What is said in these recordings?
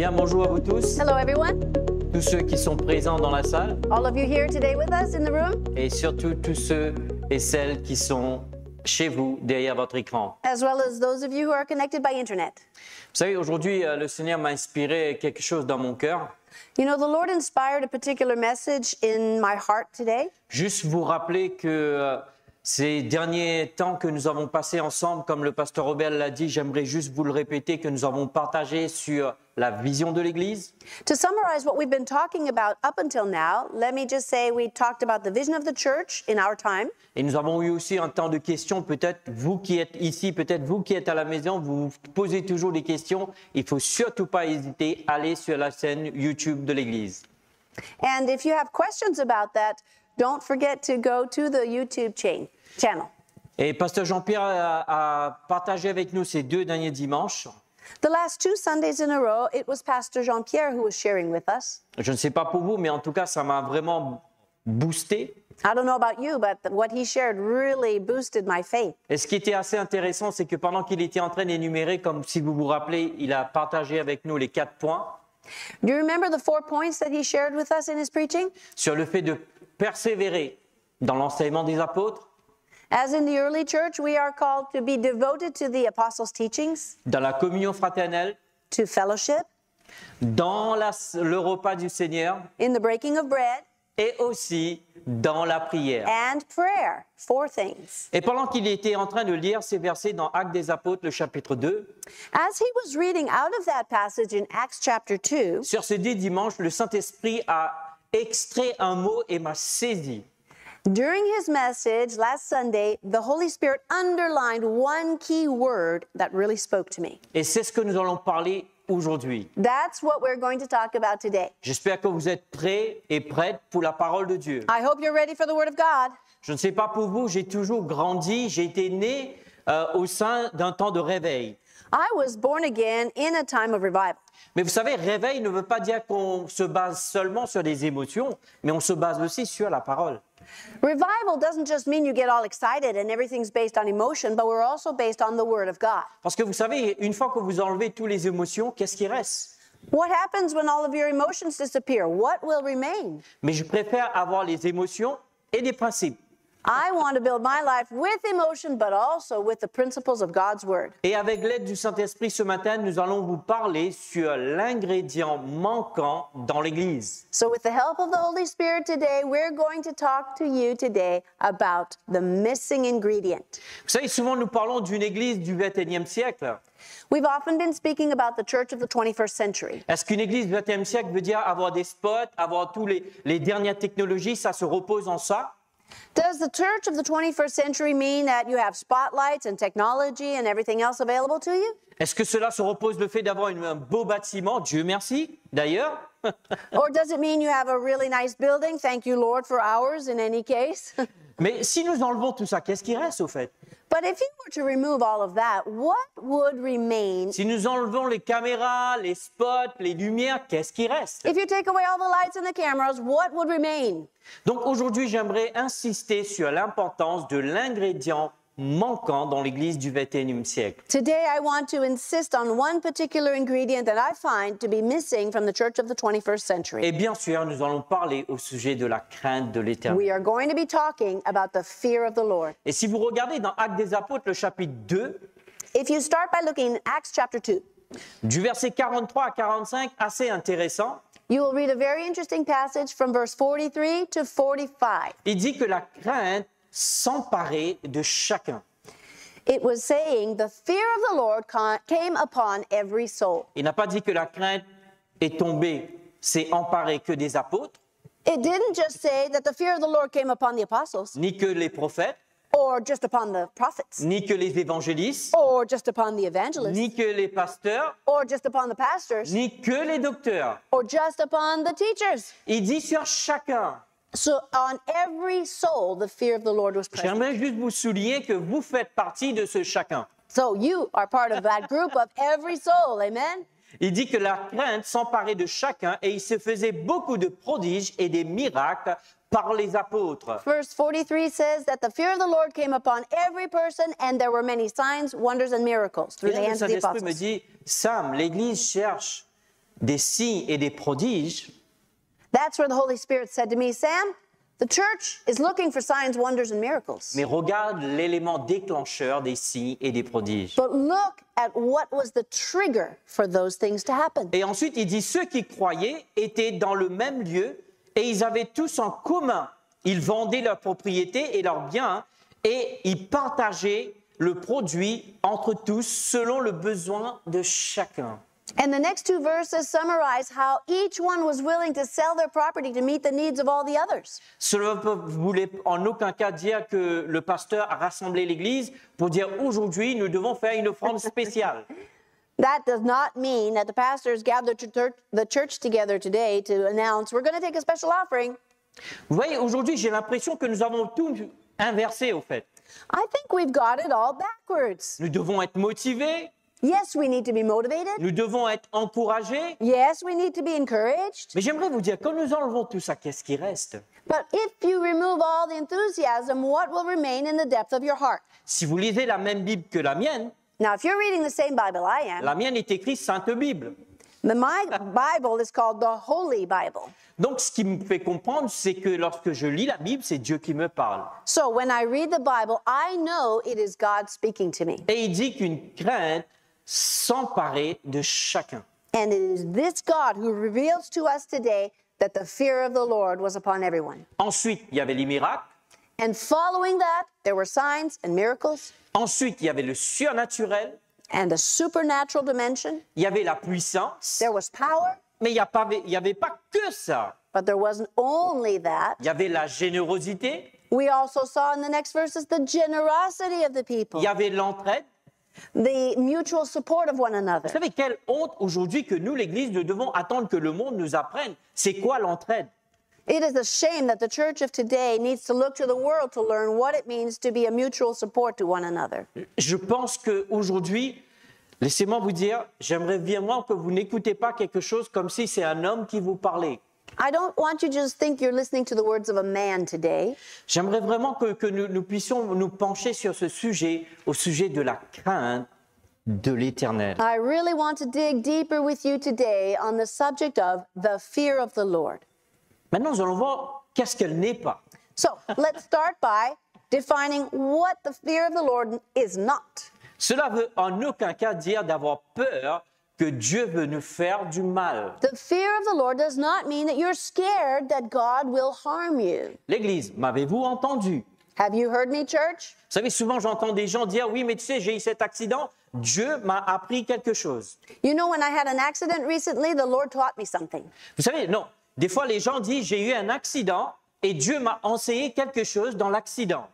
Bien, bonjour à vous tous, Hello, everyone. tous ceux qui sont présents dans la salle All of you here today with us in the room, et surtout tous ceux et celles qui sont chez vous derrière votre écran. as well as those of you who are connected by internet. Vous savez, aujourd'hui, euh, le Seigneur m'a inspiré quelque chose dans mon cœur. You know, the Lord inspired a particular message in my heart today. Juste vous rappeler que euh, ces derniers temps que nous avons passés ensemble, comme le pasteur Robert l'a dit, j'aimerais juste vous le répéter, que nous avons partagé sur la vision de l'Église, To summarize what we've been talking about up until now, let me just say we talked about the vision of the church in our time. Et nous avons eu aussi un temps de questions. Peut-être vous qui êtes ici, peut-être vous qui êtes à la maison, vous posez toujours des questions. Il faut surtout pas hésiter à aller sur la chaîne YouTube de l'Église. And if you have questions about that, don't forget to go to the YouTube chain, channel. Et Pasteur Jean-Pierre a, a partagé avec nous ces deux derniers dimanches. The last two Sundays in a row, it was Pastor Jean Pierre who was sharing with us. Je ne sais pas pour vous, mais en tout cas, ça m'a vraiment boosté. I don't know about you, but what he shared really boosted my faith. Et ce qui était assez intéressant, c'est que pendant qu'il était en train d'énumérer, comme si vous vous rappelez, il a partagé avec nous les quatre points Do you remember the four points that he shared with us in his preaching? sur le fait de persévérer dans l'enseignement des apôtres, As in the early church, we are called to be devoted to the apostles' teachings, dans la communion fraternelle, to fellowship, dans la- le repas du Seigneur in the breaking of bread, et aussi dans la prière. and prayer. Four things. Et pendant qu'il était en train de lire ces versets dans Actes des Apôtres, le chapitre 2, As he was reading out of that passage in Acts chapter 2, sur ce dit dimanche, le Saint-Esprit a extrait un mot et m'a saisi. during his message last Sunday, the Holy Spirit underlined one key word that really spoke to me. Et c'est ce que nous allons parler aujourd'hui. That's what we're going to talk about today. J'espère que vous êtes prêts et prêtes pour la parole de Dieu. I hope you're ready for the Word of God. Je ne sais pas pour vous, j'ai toujours grandi, j'ai été né euh, au sein d'un temps de réveil. I was born again in a time of revival. Mais vous savez, réveil ne veut pas dire qu'on se base seulement sur des émotions, mais on se base aussi sur la parole. Revival doesn't just mean you get all excited and everything's based on emotion, but we're also based on the Word of God. Parce que vous savez, une fois que vous enlevez toutes les émotions, qu'est-ce qui reste? What happens when all of your emotions disappear? What will remain? Mais je préfère avoir les émotions et des principes. I want to build my life with emotion, but also with the principles of God's Word. Et avec l'aide du Saint-Esprit ce matin, nous allons vous parler sur l'ingrédient manquant dans l'Église. So, with the help of the Holy Spirit today, we're going to talk to you today about the missing ingredient. Vous savez, souvent nous parlons d'une Église du 21e siècle. We've often been speaking about the church of the 21st century. Est-ce qu'une Église du 21e siècle veut dire avoir des spots, avoir tous les, les dernières technologies, ça se repose en ça Does the church of the 21st century mean that you have spotlights and technology and everything else available to you? Est-ce que cela se repose le fait d'avoir un beau bâtiment Dieu merci, d'ailleurs. Or does it mean you have a really nice building? Thank you, Lord, for ours in any case. Mais si nous enlevons tout ça, qu'est-ce qui reste au fait? But if you were to remove all of that, what would remain? Si nous enlevons les caméras, les spots, les lumières, qu'est-ce qui reste? If you take away all the lights and the cameras, what would remain? Donc aujourd'hui, j'aimerais insister sur l'importance de l'ingrédient manquant dans l'Église du 21e siècle. Today, I want to insist on one particular ingredient that I find to be missing from the church of the 21st century. Et bien sûr, nous allons parler au sujet de la crainte de l'Éternel. We are going to be talking about the fear of the Lord. Et si vous regardez dans Actes des Apôtres, le chapitre 2, If you start by looking at Acts chapter 2, du verset 43 à 45, assez intéressant, you will read a very interesting passage from verse 43 to 45. il dit que la crainte s'emparait de chacun. It was saying, The fear of the Lord ca- came upon every soul. Il n'a pas dit que la crainte est tombée, s'est emparée que des apôtres, It didn't just say that the fear of the Lord came upon the apostles, ni que les prophètes, or just upon the prophets, ni que les évangélistes, or just upon the evangelists, ni que les pasteurs, or just upon the pastors, ni que les docteurs. or just upon the teachers. Il dit sur chacun. So on every soul, the fear of the Lord was present. J'aimerais juste vous souligner que vous faites partie de ce chacun. So you are part of that group of every soul. Amen? Il dit que la crainte s'emparait de chacun et il se faisait beaucoup de prodiges et des miracles par les apôtres. Verse 43 says that the fear of the Lord came upon every person, and there were many signs, wonders, and miracles through Et the hands of the Saint-Esprit me apostles. dit, Sam, l'Église cherche des signes et des prodiges, That's where the Holy Spirit said to me, Sam, the church is looking for signs, wonders, and miracles. mais regarde l'élément déclencheur des signes et des prodiges. But look at what was the trigger for those things to happen. Et ensuite, il dit, ceux qui croyaient étaient dans le même lieu et ils avaient tous en commun. Ils vendaient leurs propriétés et leurs biens et ils partageaient le produit entre tous selon le besoin de chacun. And the next two verses summarize how each one was willing to sell their property to meet the needs of all the others. Cela ne voulait en aucun cas dire que le pasteur a rassemblé l'Église pour dire aujourd'hui nous devons faire une offrande spéciale. That does not mean that the pastors gathered the church together today to announce we're going to take a special offering. Vous voyez, aujourd'hui j'ai l'impression que nous avons tout inversé au fait. I think we've got it all backwards. Nous devons être motivés, Yes, we need to be motivated. nous devons être encouragés. Yes, we need to be encouraged. Mais j'aimerais vous dire, quand nous enlevons tout ça, qu'est-ce qui reste? But if you remove all the enthusiasm, what will remain in the depth of your heart? Si vous lisez la même Bible que la mienne, Now, if you're reading the same Bible I am, la mienne est écrite Sainte Bible. the, my Bible is called the Holy Bible. Donc ce qui me fait comprendre, c'est que lorsque je lis la Bible, c'est Dieu qui me parle. So when I read the Bible, I know it is God speaking to me. Et il dit qu'une crainte s'emparait de chacun. And it is this God who reveals to us today that the fear of the Lord was upon everyone. Ensuite, il y avait les miracles. And following that, there were signs and miracles Ensuite, il y avait le surnaturel. and a supernatural dimension. Il y avait la puissance. There was power, Mais il n'y avait pas que ça. but there wasn't only that. Il y avait la générosité. We also saw in the next verses the generosity of the people, Il y avait l'entraide. The mutual support of one another. Vous savez quelle honte aujourd'hui que nous, l'Église, nous devons attendre que le monde nous apprenne. C'est quoi l'entraide It is a shame that the church of today needs to look to the world to learn what it means to be a mutual support to one another. Je pense qu'aujourd'hui, laissez-moi vous dire, j'aimerais vraiment que vous n'écoutez pas quelque chose comme si c'est un homme qui vous parlait. I don't want you to just think you're listening to the words of a man today. J'aimerais vraiment que, que nous, nous puissions nous pencher sur ce sujet, au sujet de la crainte de l'éternel. I really want to dig deeper with you today on the subject of the fear of the Lord. Maintenant, nous allons voir qu'est-ce qu'elle n'est pas. So let's start by defining what the fear of the Lord is not. Cela veut en aucun cas dire d'avoir peur que Dieu veut nous faire du mal. The fear of the Lord does not mean that you're scared that God will harm you. L'Église, m'avez-vous entendu? Have you heard me, church? Vous savez, souvent j'entends des gens dire, oui, mais tu sais, j'ai eu cet accident, Dieu m'a appris quelque chose. You know, when I had an accident recently, the Lord taught me something. Vous savez, non, des fois les gens disent, j'ai eu un accident et Dieu m'a enseigné quelque chose dans l'accident.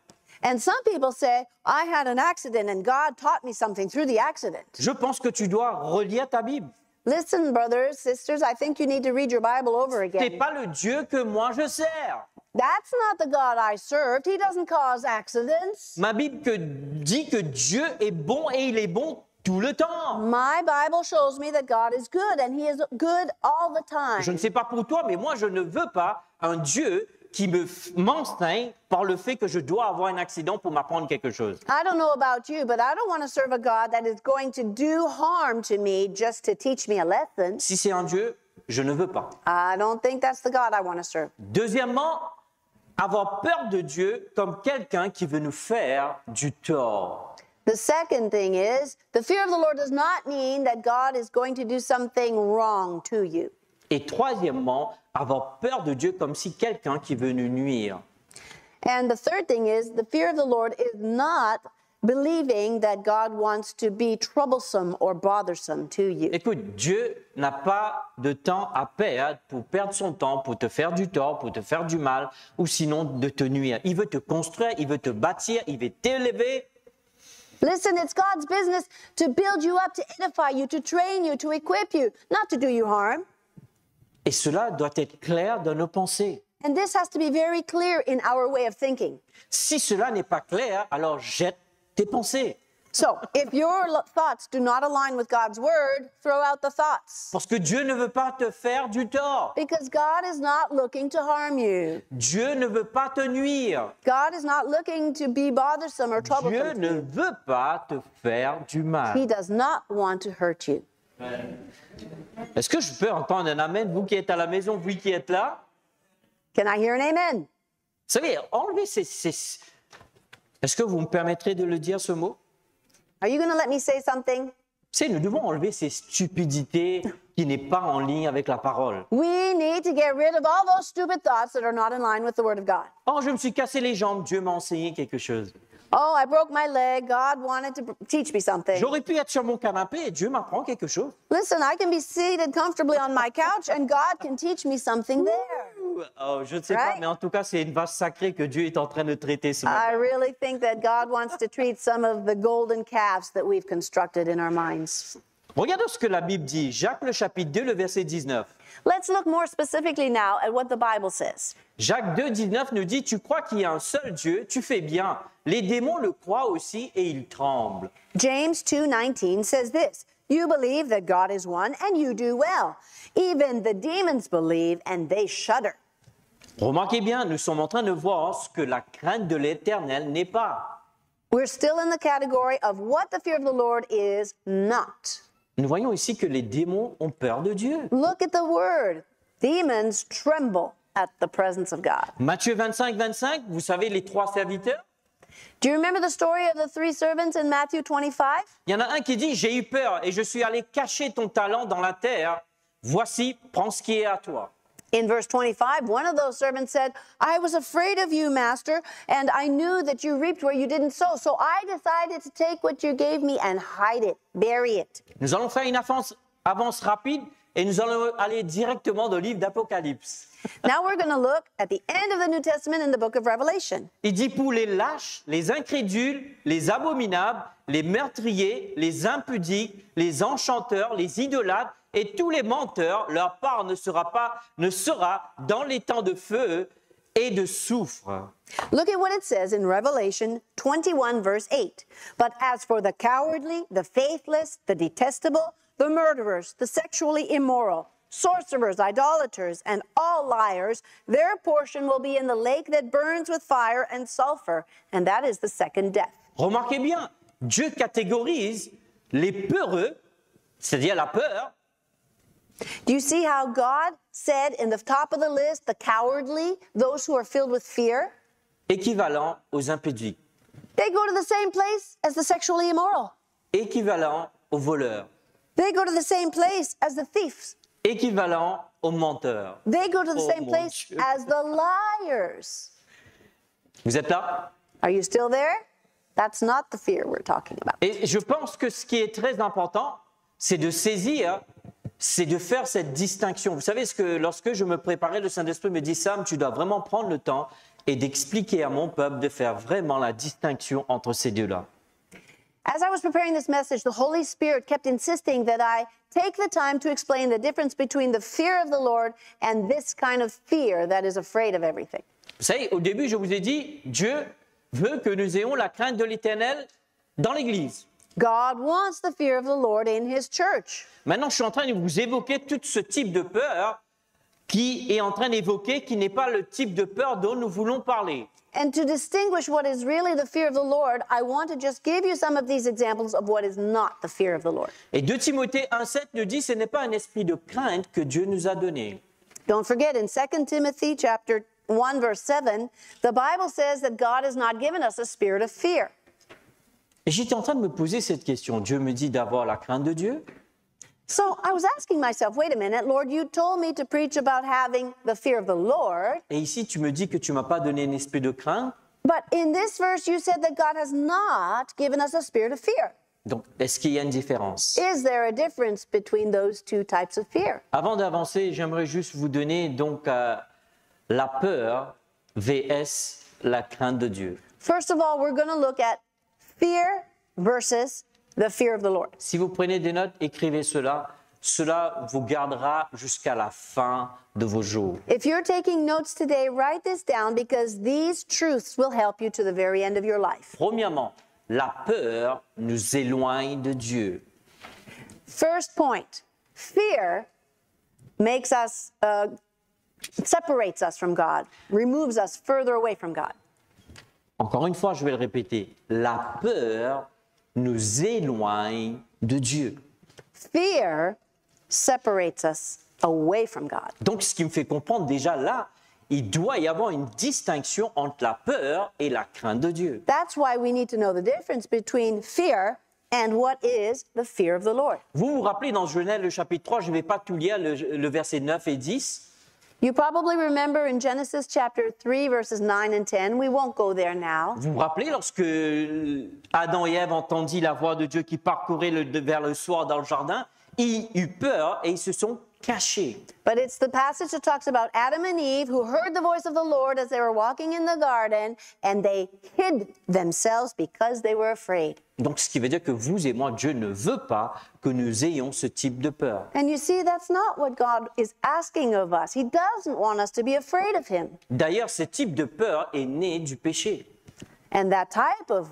And some people say, I had an accident and God taught me something through the accident. Je pense que tu dois relire ta Bible. Listen, brothers, sisters, I think you need to read your Bible over again. pas le Dieu que moi je sers. That's not the God I served. He doesn't cause accidents. Ma Bible que- dit que Dieu est bon et il est bon tout le temps. My Bible shows me that God is good and He is good all the Je time. ne sais pas pour toi, mais moi je ne veux pas un Dieu qui me m'enseigne par le fait que je dois avoir un accident pour m'apprendre quelque chose. I don't know about you, but I don't want to serve a God that is going to do harm to me just to teach me a lesson. Si c'est un Dieu, je ne veux pas. I don't think that's the God I want to serve. Deuxièmement, avoir peur de Dieu comme quelqu'un qui veut nous faire du tort. The second thing is the fear of the Lord does not mean that God is going to do something wrong to you. Et troisièmement, avoir peur de Dieu comme si quelqu'un qui veut nous nuire. And the third thing is the fear of the Lord is not believing that God wants to be troublesome or bothersome to you. Écoute, Dieu n'a pas de temps à perdre pour perdre son temps, pour te faire du tort, pour te faire du mal, ou sinon de te nuire. Il veut te construire, il veut te bâtir, il veut t'élever. Listen, it's God's business to build you up, to edify you, to train you, to equip you, not to do you harm. Et cela doit être clair dans nos pensées. And this has to be very clear in our way of thinking. Si cela n'est pas clair, alors jette tes pensées. So, if your thoughts do not align with God's word, throw out the thoughts. Parce que Dieu ne veut pas te faire du tort. Because God is not looking to harm you. Dieu ne veut pas te nuire. God is not looking to be bothersome or Dieu troublesome. to ne veut pas te faire du mal. He does not want to hurt you. Est-ce que je peux entendre un amen, vous qui êtes à la maison, vous qui êtes là? Can I hear an amen? Vous savez, enlevez ces... ces- Est-ce que vous me permettrez de le dire, ce mot? Are you going to let me say something? Vous savez, nous devons enlever ces stupidités qui n'est pas en ligne avec la parole. We need to get rid of all those stupid thoughts that are not in line with the Word of God. Oh, je me suis cassé les jambes, Dieu m'a enseigné quelque chose. Oh, I broke my leg. God wanted to teach me something. J'aurais pu être sur mon canapé et Dieu m'apprend quelque chose. Listen, I can be seated comfortably on my couch and God can teach me something there. Oh, je ne sais pas, mais en tout cas, c'est une vache sacrée que Dieu est en train de traiter ce matin. I really think that God wants to treat some of the golden calves that we've constructed in our minds. Regardez ce que la Bible dit. Jacques le chapitre 2, le verset 19. Let's look more specifically now at what the Bible says. Jacques 2, 19 nous dit, tu crois qu'il y a un seul Dieu, tu fais bien. Les démons le croient aussi et ils tremblent. James 2:19 says this, "You believe that God is one and you do well. Even the demons believe and they shudder." Remarquez bien, nous sommes en train de voir ce que la crainte de l'éternel n'est pas. We're still in the category of what the fear of the Lord is not. Nous voyons ici que les démons ont peur de Dieu. Look at the word. Demons tremble at the presence of God. Matthieu 25, 25, vous savez, les trois serviteurs, Do you remember the story of the three servants in Matthew 25? il y en a un qui dit, j'ai eu peur et je suis allé cacher ton talent dans la terre. Voici, prends ce qui est à toi. In verse 25, one of those servants said, I was afraid of you, master, and I knew that you reaped where you didn't sow. So I decided to take what you gave me and hide it, bury it. Nous allons faire une avance, avance rapide et nous allons aller directement dans le livre d'Apocalypse. now we're going to look at the end of the New Testament in the book of Revelation. Il dit pour les lâches, les incrédules, les abominables, les meurtriers, les impudiques, les enchanteurs, les idolâtres et tous les menteurs, leur part ne sera pas, ne sera dans les temps de feu et de soufre. Look at what it says in Revelation 21, verse 8. But as for the cowardly, the faithless, the detestable, the murderers, the sexually immoral, sorcerers, idolaters, and all liars, their portion will be in the lake that burns with fire and sulfur, and that is the second death. Remarquez bien, Dieu catégorise les peureux, c'est-à-dire la peur, Do you see how God said in the top of the list, the cowardly, those who are filled with fear? équivalent aux impudiques, They go to the same place as the sexually immoral. équivalent aux voleurs, They go to the same place as the thieves. équivalent aux menteurs. They go to the Oh, same place Dieu. as the liars. Vous êtes là? Are you still there? That's not the fear we're talking about. Et je pense que ce qui est très important, c'est de saisir, c'est de faire cette distinction. Vous savez ce que lorsque je me préparais, le Saint-Esprit me dit Sam, tu dois vraiment prendre le temps et d'expliquer à mon peuple de faire vraiment la distinction entre ces deux-là. As I was preparing this message, the Holy Spirit kept insisting that I take the time to explain the difference between the fear of the Lord and this kind of fear that is afraid of everything. Vous savez, au début, je vous ai dit, Dieu veut que nous ayons la crainte de l'Éternel dans l'Église. God wants the fear of the Lord in His church. Maintenant, je suis en train de vous évoquer tout ce type de peur qui est en train d'évoquer, qui n'est pas le type de peur dont nous voulons parler. And to distinguish what is really the fear of the Lord, I want to just give you some of these examples of what is not the fear of the Lord. Et 2 Timothée 1,7 nous dit ce n'est pas un esprit de crainte que Dieu nous a donné. Don't forget in 2 Timothy chapter 1 verse 7, the Bible says that God has not given us a spirit of fear. Et j'étais en train de me poser cette question. Dieu me dit d'avoir la crainte de Dieu. So I was asking myself, wait a minute, Lord, you told me to preach about having the fear of the Lord, Et ici, tu me dis que tu m'as pas donné un esprit de crainte. but in this verse you said that God has not given us a spirit of fear. Donc, est-ce qu'il y a une différence? Is there a difference between those two types of fear? Avant d'avancer, j'aimerais juste vous donner donc euh, la peur vs la crainte de Dieu. First of all, we're going to look at fear versus the fear of the Lord. Si vous prenez des notes, écrivez cela. Cela vous gardera jusqu'à la fin de vos jours. If you're taking notes today, write this down because these truths will help you to the very end of your life. Premièrement, la peur nous éloigne de Dieu. First point fear makes us, uh, separates us from God, removes us further away from God. Encore une fois, je vais le répéter. La peur nous éloigne de Dieu. Fear separates us away from God. Donc, ce qui me fait comprendre déjà là, il doit y avoir une distinction entre la peur et la crainte de Dieu. That's why we need to know the difference between fear and what is the fear of the Lord. Vous vous rappelez dans Genèse le chapitre 3, je ne vais pas tout lire, le, le verset 9 et 10. You probably remember in Genesis chapter 3, verses 9 and 10. We won't go there now. Vous vous rappelez lorsque Adam et Ève entendirent la voix de Dieu qui parcourait le- vers le soir dans le jardin, ils eurent peur et ils se sont But it's the passage that talks about Adam and Eve who heard the voice of the Lord as they were walking in the garden, and they hid themselves because they were afraid. Donc, ce qui veut dire que vous et moi, Dieu ne veut pas que nous ayons ce type de peur. And you see, that's not what God is asking of us. He doesn't want us to be afraid of Him. D'ailleurs, ce type de peur est né du péché. And that type of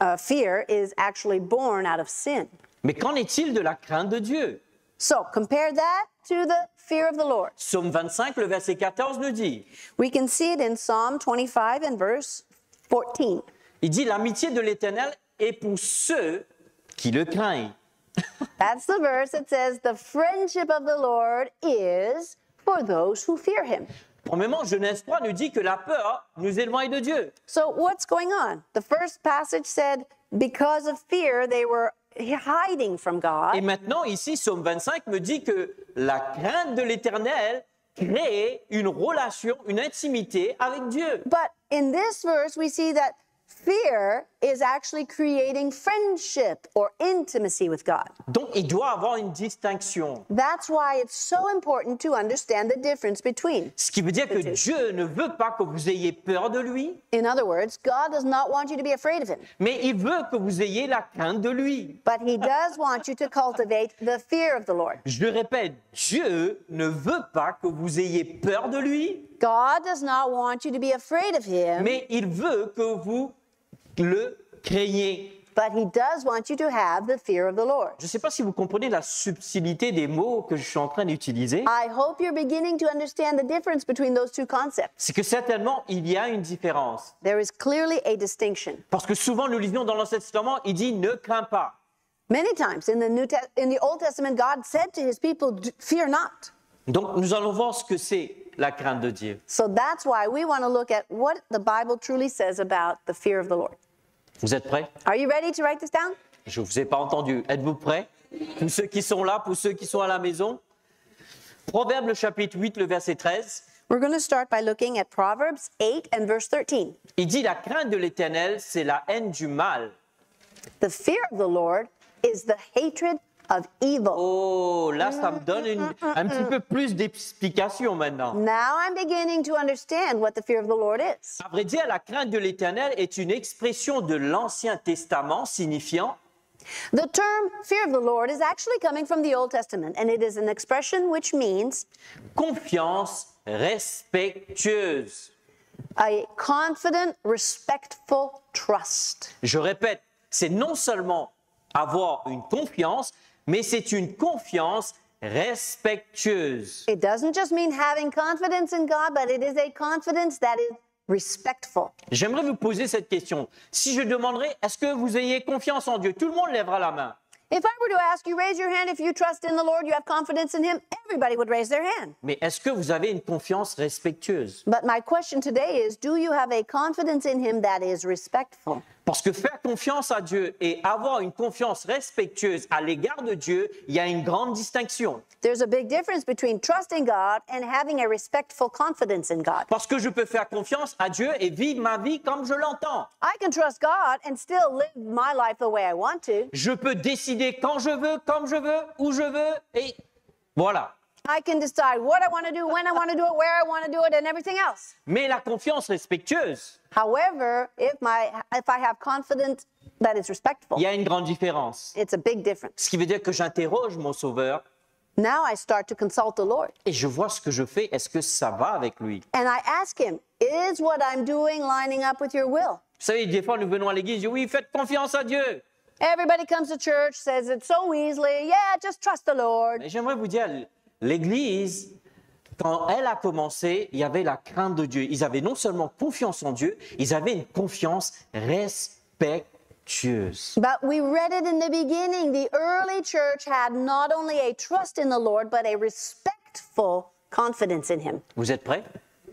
uh, fear is actually born out of sin. Mais qu'en est-il de la crainte de Dieu? So compare that to the fear of the Lord. Psaume 25, le verset 14 nous dit, We can see it in Psalm 25 and verse 14. il dit, l'amitié de l'Éternel est pour ceux qui le craignent. That's the verse that says, The friendship of the Lord is for those who fear him. Premièrement, Genèse 3 nous dit que la peur nous éloigne de Dieu. So, what's going on? The first passage said, Because of fear, they were hiding from Et maintenant, ici, Psaume 25 me dit que la crainte de l'Éternel crée une relation, une intimité avec Dieu. But in this verse, we see that fear is actually creating friendship or intimacy with God. Donc, il doit avoir une distinction. That's why it's so important to understand the difference between. Ce qui veut dire que Dieu ne veut pas que vous ayez peur de lui, In other words, God does not want you to be afraid of him, mais il veut que vous ayez la crainte de lui. but he does want you to cultivate the fear of the Lord. Je répète, Dieu ne veut pas que vous ayez peur de lui, God does not want you to be afraid of him, mais il veut que vous le craignez. but he does want you to have the fear of the Lord. Je ne sais pas si vous comprenez la subtilité des mots que je suis en train d'utiliser. I hope you're beginning to understand the difference between those two concepts. C'est que certainement, il y a une différence. There is clearly a distinction. Parce que souvent, nous lisons dans l'Ancien Testament, il dit ne crains pas. Many times in the New Te- in the Old Testament, God said to his people, "D- "Fear not." Donc, nous allons voir ce que c'est la crainte de Dieu. So that's why we want to look at what the Bible truly says about the fear of the Lord. Vous êtes prêts? Are you ready to write this down? Je ne vous ai pas entendu. Êtes-vous prêts? Pour ceux qui sont là, pour ceux qui sont à la maison. Proverbe le chapitre 8, le verset 13. We're going to start by looking at Proverbs 8 and verse 13. Il dit la crainte de l'Éternel, c'est la haine du mal. The fear of the Lord is the hatred of evil. Oh, là, ça me donne une- un petit peu plus d'explication maintenant. Now I'm beginning to understand what the fear of the Lord is. À vrai dire, la crainte de l'Éternel est une expression de l'Ancien Testament signifiant The term fear of the Lord is actually coming from the Old Testament, and it is an expression which means confiance respectueuse. a confident, respectful trust. Je répète, c'est non seulement avoir une confiance, mais c'est une confiance respectueuse. It doesn't just mean having confidence in God, but it is a confidence that is respectful. J'aimerais vous poser cette question. Si je demanderais, est-ce que vous ayez confiance en Dieu? Tout le monde lèvera la main. If I were to ask you, raise your hand if you trust in the Lord, you have confidence in Him, everybody would raise their hand. Mais est-ce que vous avez une confiance respectueuse? But my question today is do you have a confidence in Him that is respectful? Parce que faire confiance à Dieu et avoir une confiance respectueuse à l'égard de Dieu, il y a une grande distinction. There's a big difference between trusting God and having a respectful confidence in God. Parce que je peux faire confiance à Dieu et vivre ma vie comme je l'entends. I can trust God and still live my life the way I want to. Je peux décider quand je veux, comme je veux, où je veux, et voilà. I can decide what I want to do, when I want to do it, where I want to do it, and everything else. Mais la confiance respectueuse, However, if my if I have confidence that is respectful, il y a une grande différence. it's a big difference. Ce qui veut dire que j'interroge mon Sauveur Now I start to consult the Lord et je vois ce que je fais. Est-ce que ça va avec lui? And I ask him, is what I'm doing lining up with your will? Vous savez, des fois, nous venons à l'église, oui, faites confiance à Dieu. Everybody comes to church, says it so easily. Yeah, just trust the Lord. Et j'aimerais vous dire, l'église, quand elle a commencé, il y avait la crainte de Dieu. Ils avaient non seulement confiance en Dieu, ils avaient une confiance respectueuse. But we read it in the beginning. The early church had not only a trust in the Lord, but a respectful confidence in Him. Vous êtes prêts?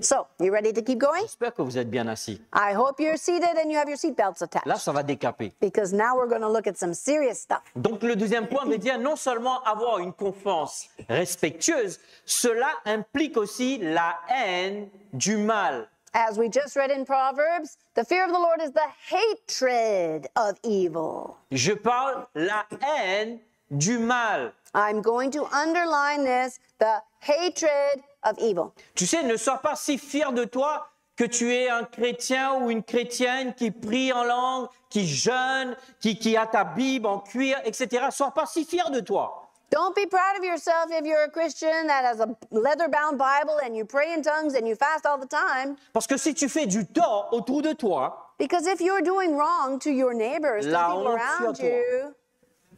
So, you ready to keep going? J'espère que vous êtes bien assis. I hope you're seated and you have your seatbelts attached. Là, ça va décaper. Because now we're going to look at some serious stuff. Donc le deuxième point veut dire non seulement avoir une confiance respectueuse, cela implique aussi la haine du mal. As we just read in Proverbs, the fear of the Lord is the hatred of evil. Je parle la haine du mal. I'm going to underline this the hatred of evil. Tu sais, ne sois pas si fier de toi que tu es un chrétien ou une chrétienne qui prie en langue, qui jeûne, qui, qui a ta Bible en cuir, etc. Sois pas si fier de toi. Don't be proud of yourself if you're a Christian that has a leather bound Bible and you pray in tongues and you fast all the time. Parce que si tu fais du tort autour de toi, Because if you're doing wrong to your neighbors, to people around you,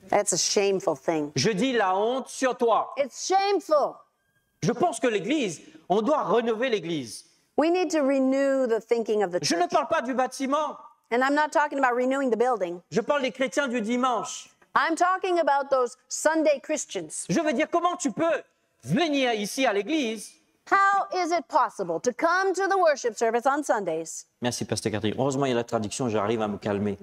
that's a shameful thing. je dis la honte sur toi. It's shameful. Je pense que l'Église, on doit rénover l'Église. We need to renew the thinking of the Je ne church. parle pas du bâtiment, And I'm not talking about renewing the building. je parle des chrétiens du dimanche. I'm talking about those Sunday Christians. Je veux dire, comment tu peux venir ici à l'Église? How is it possible to come to the worship service on Sundays? Merci, Pasteur Catherine. Heureusement, il y a la traduction, j'arrive à me calmer.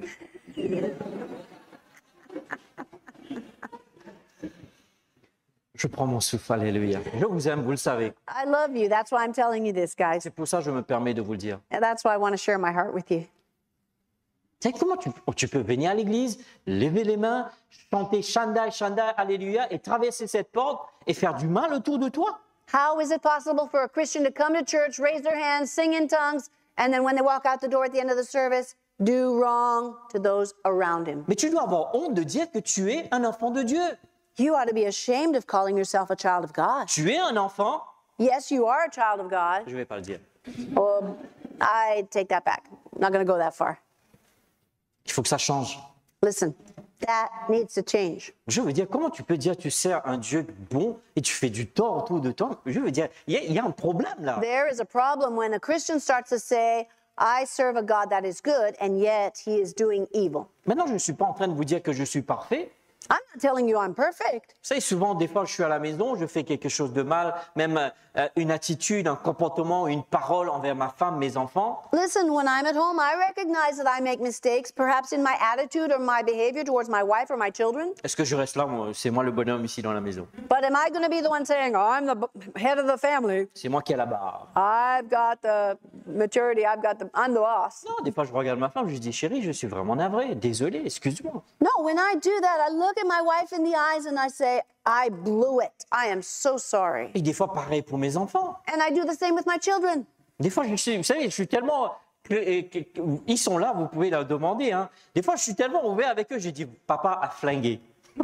Je prends mon souffle, alléluia. Je vous aime, vous le savez. I love you. That's why I'm telling you this, guys. C'est pour ça que je me permets de vous le dire. And that's why I want to share my heart with you. Tu sais, comment tu, tu peux venir à l'église, lever les mains, chanter Shanda, Shanda, Alléluia, et traverser cette porte et faire du mal autour de toi? How is it possible for a Christian to come to church, raise their hands, sing in tongues, and then when they walk out the door at the end of the service, do wrong to those around him? Mais tu dois avoir honte de dire que tu es un enfant de Dieu. You ought to be ashamed of calling yourself a child of God. Tu es un enfant, Yes, you are a child of God. je ne vais pas le dire. Well, I take that back. I'm not going to go that far. Il faut que ça change. Listen, that needs to change. Je veux dire, comment tu peux dire tu sers un Dieu bon et tu fais du tort autour de toi? Je veux dire, il y, y a un problème là. There is a problem when a Christian starts to say, I serve a God that is good, and yet he is doing evil. Maintenant, je ne suis pas en train de vous dire que je suis parfait. I'm not telling you I'm perfect. Vous savez, souvent, des fois, je suis à la maison, je fais quelque chose de mal, même euh, une attitude, un comportement, une parole envers ma femme, mes enfants. Listen, when I'm at home, I recognize that I make mistakes, perhaps in my attitude or my behavior towards my wife or my children. Est-ce que je reste là C'est moi le bonhomme ici dans la maison? But am I going to be the one saying, oh, I'm the head of the family? C'est moi qui ai la barre. I've got the maturity, I've got the, I'm the boss. Non, des fois, je regarde ma femme, je dis, chérie, je suis vraiment navré. Désolé, excuse-moi. No, when I do that, I look at my wife in the eyes and I say, I blew it. I am so sorry. Et des fois, pareil pour mes enfants. And I do the same with my children. Des fois, je suis, vous savez, je suis tellement. Ils sont là, vous pouvez leur demander. Hein. Des fois, je suis tellement ouvert avec eux, j'ai dit, papa a flingué.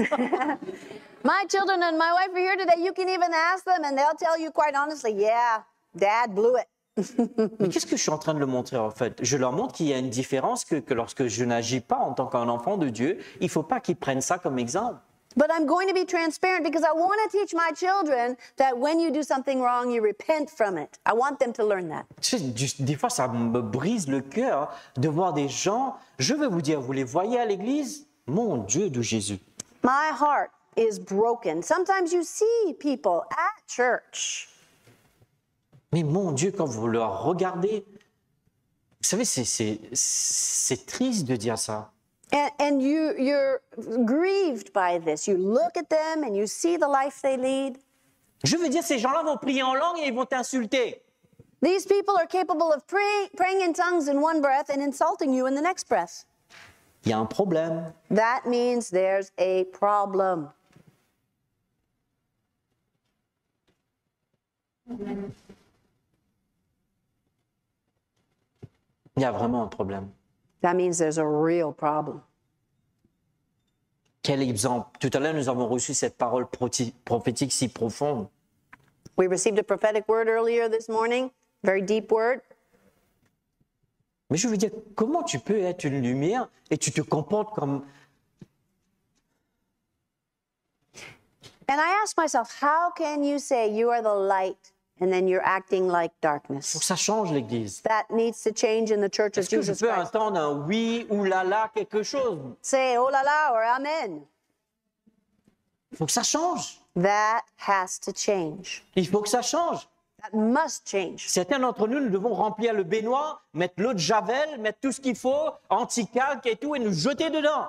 My children and my wife are here today. You can even ask them, and they'll tell you quite honestly, yeah, dad blew it. Mais qu'est-ce que je suis en train de leur montrer en fait? Je leur montre qu'il y a une différence, que, que lorsque je n'agis pas en tant qu'un enfant de Dieu, il ne faut pas qu'ils prennent ça comme exemple. But I'm going to be transparent because I want to teach my children that when you do something wrong, you repent from it. I want them to learn that. Tu sais, des fois, ça me brise le cœur de voir des gens, je vais vous dire, vous les voyez à l'église? Mon Dieu de Jésus. My heart is broken. Sometimes you see people at church. Mais mon Dieu, quand vous leur regardez, vous savez, c'est- triste de dire ça. And, and you, you're grieved by this. You look at them and you see the life they lead. Je veux dire, ces gens-là vont prier en langue et ils vont t'insulter. These people are capable of pray, praying in tongues in one breath and insulting you in the next breath. Il y a un problème. That means there's a problem. Il y a vraiment un problème. That means there's a real problem. Quel exemple? Tout à l'heure, nous avons reçu cette parole prophétique si profonde. We received a prophetic word earlier this morning, very deep word. Mais je veux dire, comment tu peux être une lumière et tu te comportes comme... And I asked myself, how can you say you are the light and then you're acting like Faut darkness. que ça change l'Église. That needs to change in the church of Est-ce que je Jesus peux Christ. entendre un oui ou là là quelque chose? Say, oh la la, or amen. Il faut que ça change. That has to change. Il faut que ça change. That must change. Certains d'entre nous, nous devons remplir le baignoire, mettre l'eau de javel, mettre tout ce qu'il faut, anti-calque et tout, et nous jeter dedans.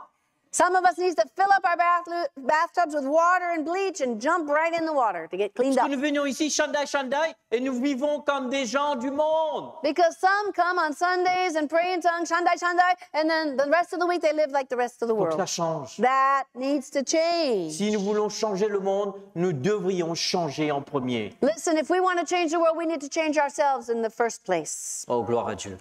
Some of us needs to fill up our bath- bathtubs with water and bleach and jump right in the water to get cleaned Parce up. nous venons ici, Shandai, Shandai, et nous vivons comme des gens du monde. Because some come on Sundays and pray in tongues, Shandai, Shandai, and then the rest of the week they live like the rest of the faut que ça world. change. That needs to change. Si nous voulons changer le monde, nous devrions changer en premier. Listen, if we want to change the world, we need to change ourselves in the first place. Oh, gloire à Dieu.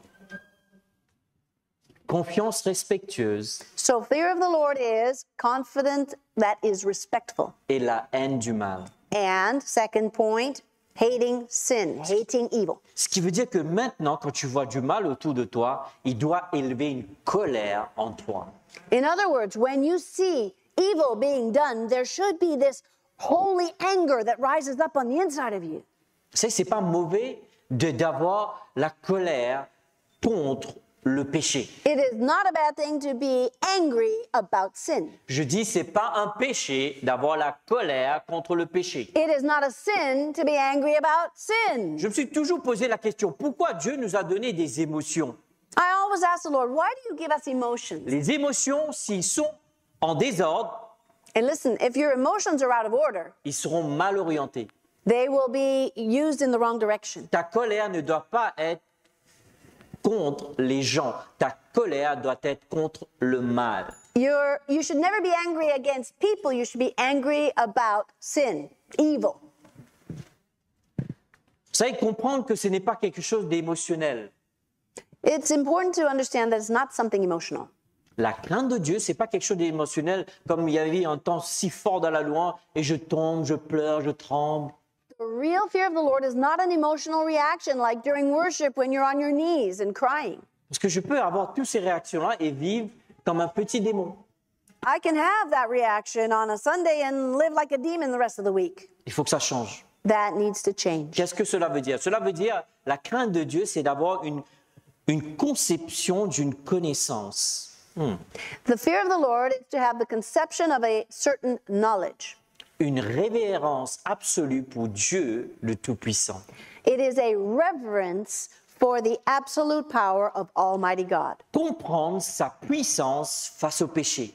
Confiance respectueuse So, fear of the Lord is confident that is respectful. et la haine du mal. And, second point, hating sin, hating evil. Ce qui veut dire que maintenant, quand tu vois du mal autour de toi, il doit élever une colère en toi. In other words, when you see evil being done, there should be this holy anger that rises up on the inside of you. Sais, c'est pas mauvais de d'avoir la colère contre le péché. It is not a bad thing to be angry about sin. Je dis, c'est pas un péché d'avoir la colère contre le péché. It is not a sin to be angry about sin. Je me suis toujours posé la question, pourquoi Dieu nous a donné des émotions? I always ask the Lord, why do you give us emotions? Les émotions, s'ils sont en désordre, And listen, if your emotions are out of order, ils seront mal orientés. they will be used in the wrong direction. Ta colère ne doit pas être contre les gens. Ta colère doit être contre le mal. You're, you should never be angry against people. You should be angry about sin, evil. Vous savez, comprendre que ce n'est pas quelque chose d'émotionnel. It's important to understand that it's not something emotional. La crainte de Dieu, c'est pas quelque chose d'émotionnel, comme il y avait un temps si fort dans la loi, et je tombe, je pleure, je tremble. The real fear of the Lord is not an emotional reaction like during worship when you're on your knees and crying. Parce que je peux avoir toutes ces réactions-là et vivre comme un petit démon. I can have that reaction on a Sunday and live like a demon the rest of the week. Il faut que ça change. That needs to change. Qu'est-ce que cela veut dire Cela veut dire, la crainte de Dieu, c'est d'avoir une, une conception d'une connaissance. Hmm. The fear of the Lord is to have the conception of a certain knowledge. Une révérence absolue pour Dieu le Tout-Puissant. It is a reverence for the absolute power of Almighty God. Comprendre sa puissance face au péché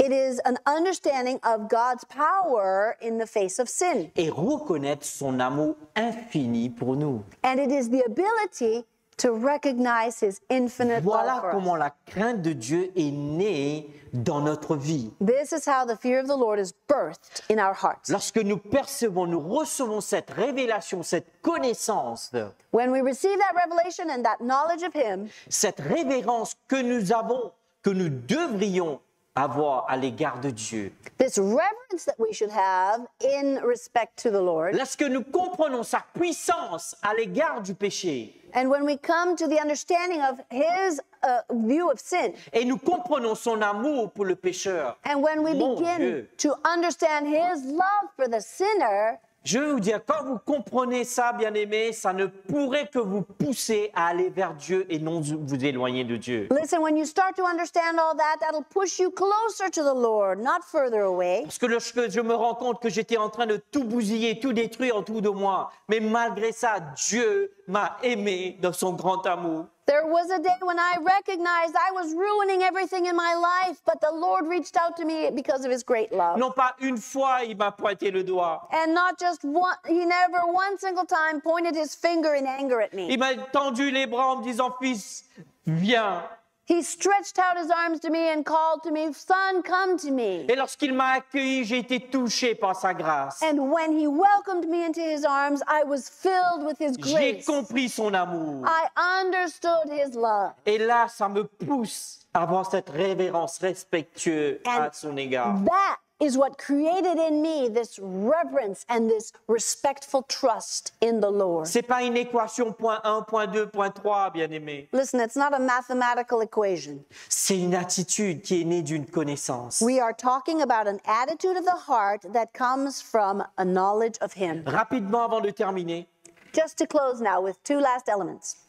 It is an understanding of God's power in the face of sin. et reconnaître son amour infini pour nous. And it is the ability to recognize his infinite love Voilà for comment us. la crainte de Dieu est née dans notre vie. This is how the fear of the Lord is birthed in our hearts. Lorsque nous percevons, nous recevons cette révélation, cette connaissance, When we receive that revelation and that knowledge of him, cette révérence que nous avons, que nous devrions avoir à l'égard de Dieu. this reverence that we should have in respect to the Lord, Lorsque nous comprenons sa puissance à l'égard du péché, and when we come to the understanding of his uh, view of sin, et nous comprenons son amour pour le pécheur, and when we Mon begin Dieu. to understand his love for the sinner, je vais vous dire, quand vous comprenez ça, bien-aimé, ça ne pourrait que vous pousser à aller vers Dieu et non vous éloigner de Dieu. listen, when you start to understand all that, that'll push you closer to the Lord, not further away. Parce que lorsque je me rends compte que j'étais en train de tout bousiller, tout détruire autour de moi, mais malgré ça, Dieu m'a aimé dans son grand amour. There was a day when I recognized I was ruining everything in my life, but the Lord reached out to me because of his great love. Non pas une fois, il m'a pointé le doigt. And not just one, he never one single time pointed his finger in anger at me. Il m'a tendu les bras en me disant, fils, viens. He stretched out his arms to me and called to me, Son, come to me. Et lorsqu'il m'a accueilli, j'ai été touché par sa grâce. And when he welcomed me into his arms, I was filled with his J'ai grace. compris son amour. I understood his love. Et là, ça me pousse à avoir cette révérence respectueuse à And son égard. That is what created in me this reverence and this respectful trust in the Lord. C'est pas une équation point 1, point 2, point 3, bien aimé. Listen, it's not a mathematical equation. C'est une attitude qui est née d'une connaissance. We are talking about an attitude of the heart that comes from a knowledge of Him. Rapidement avant de terminer, just to close now with two last elements.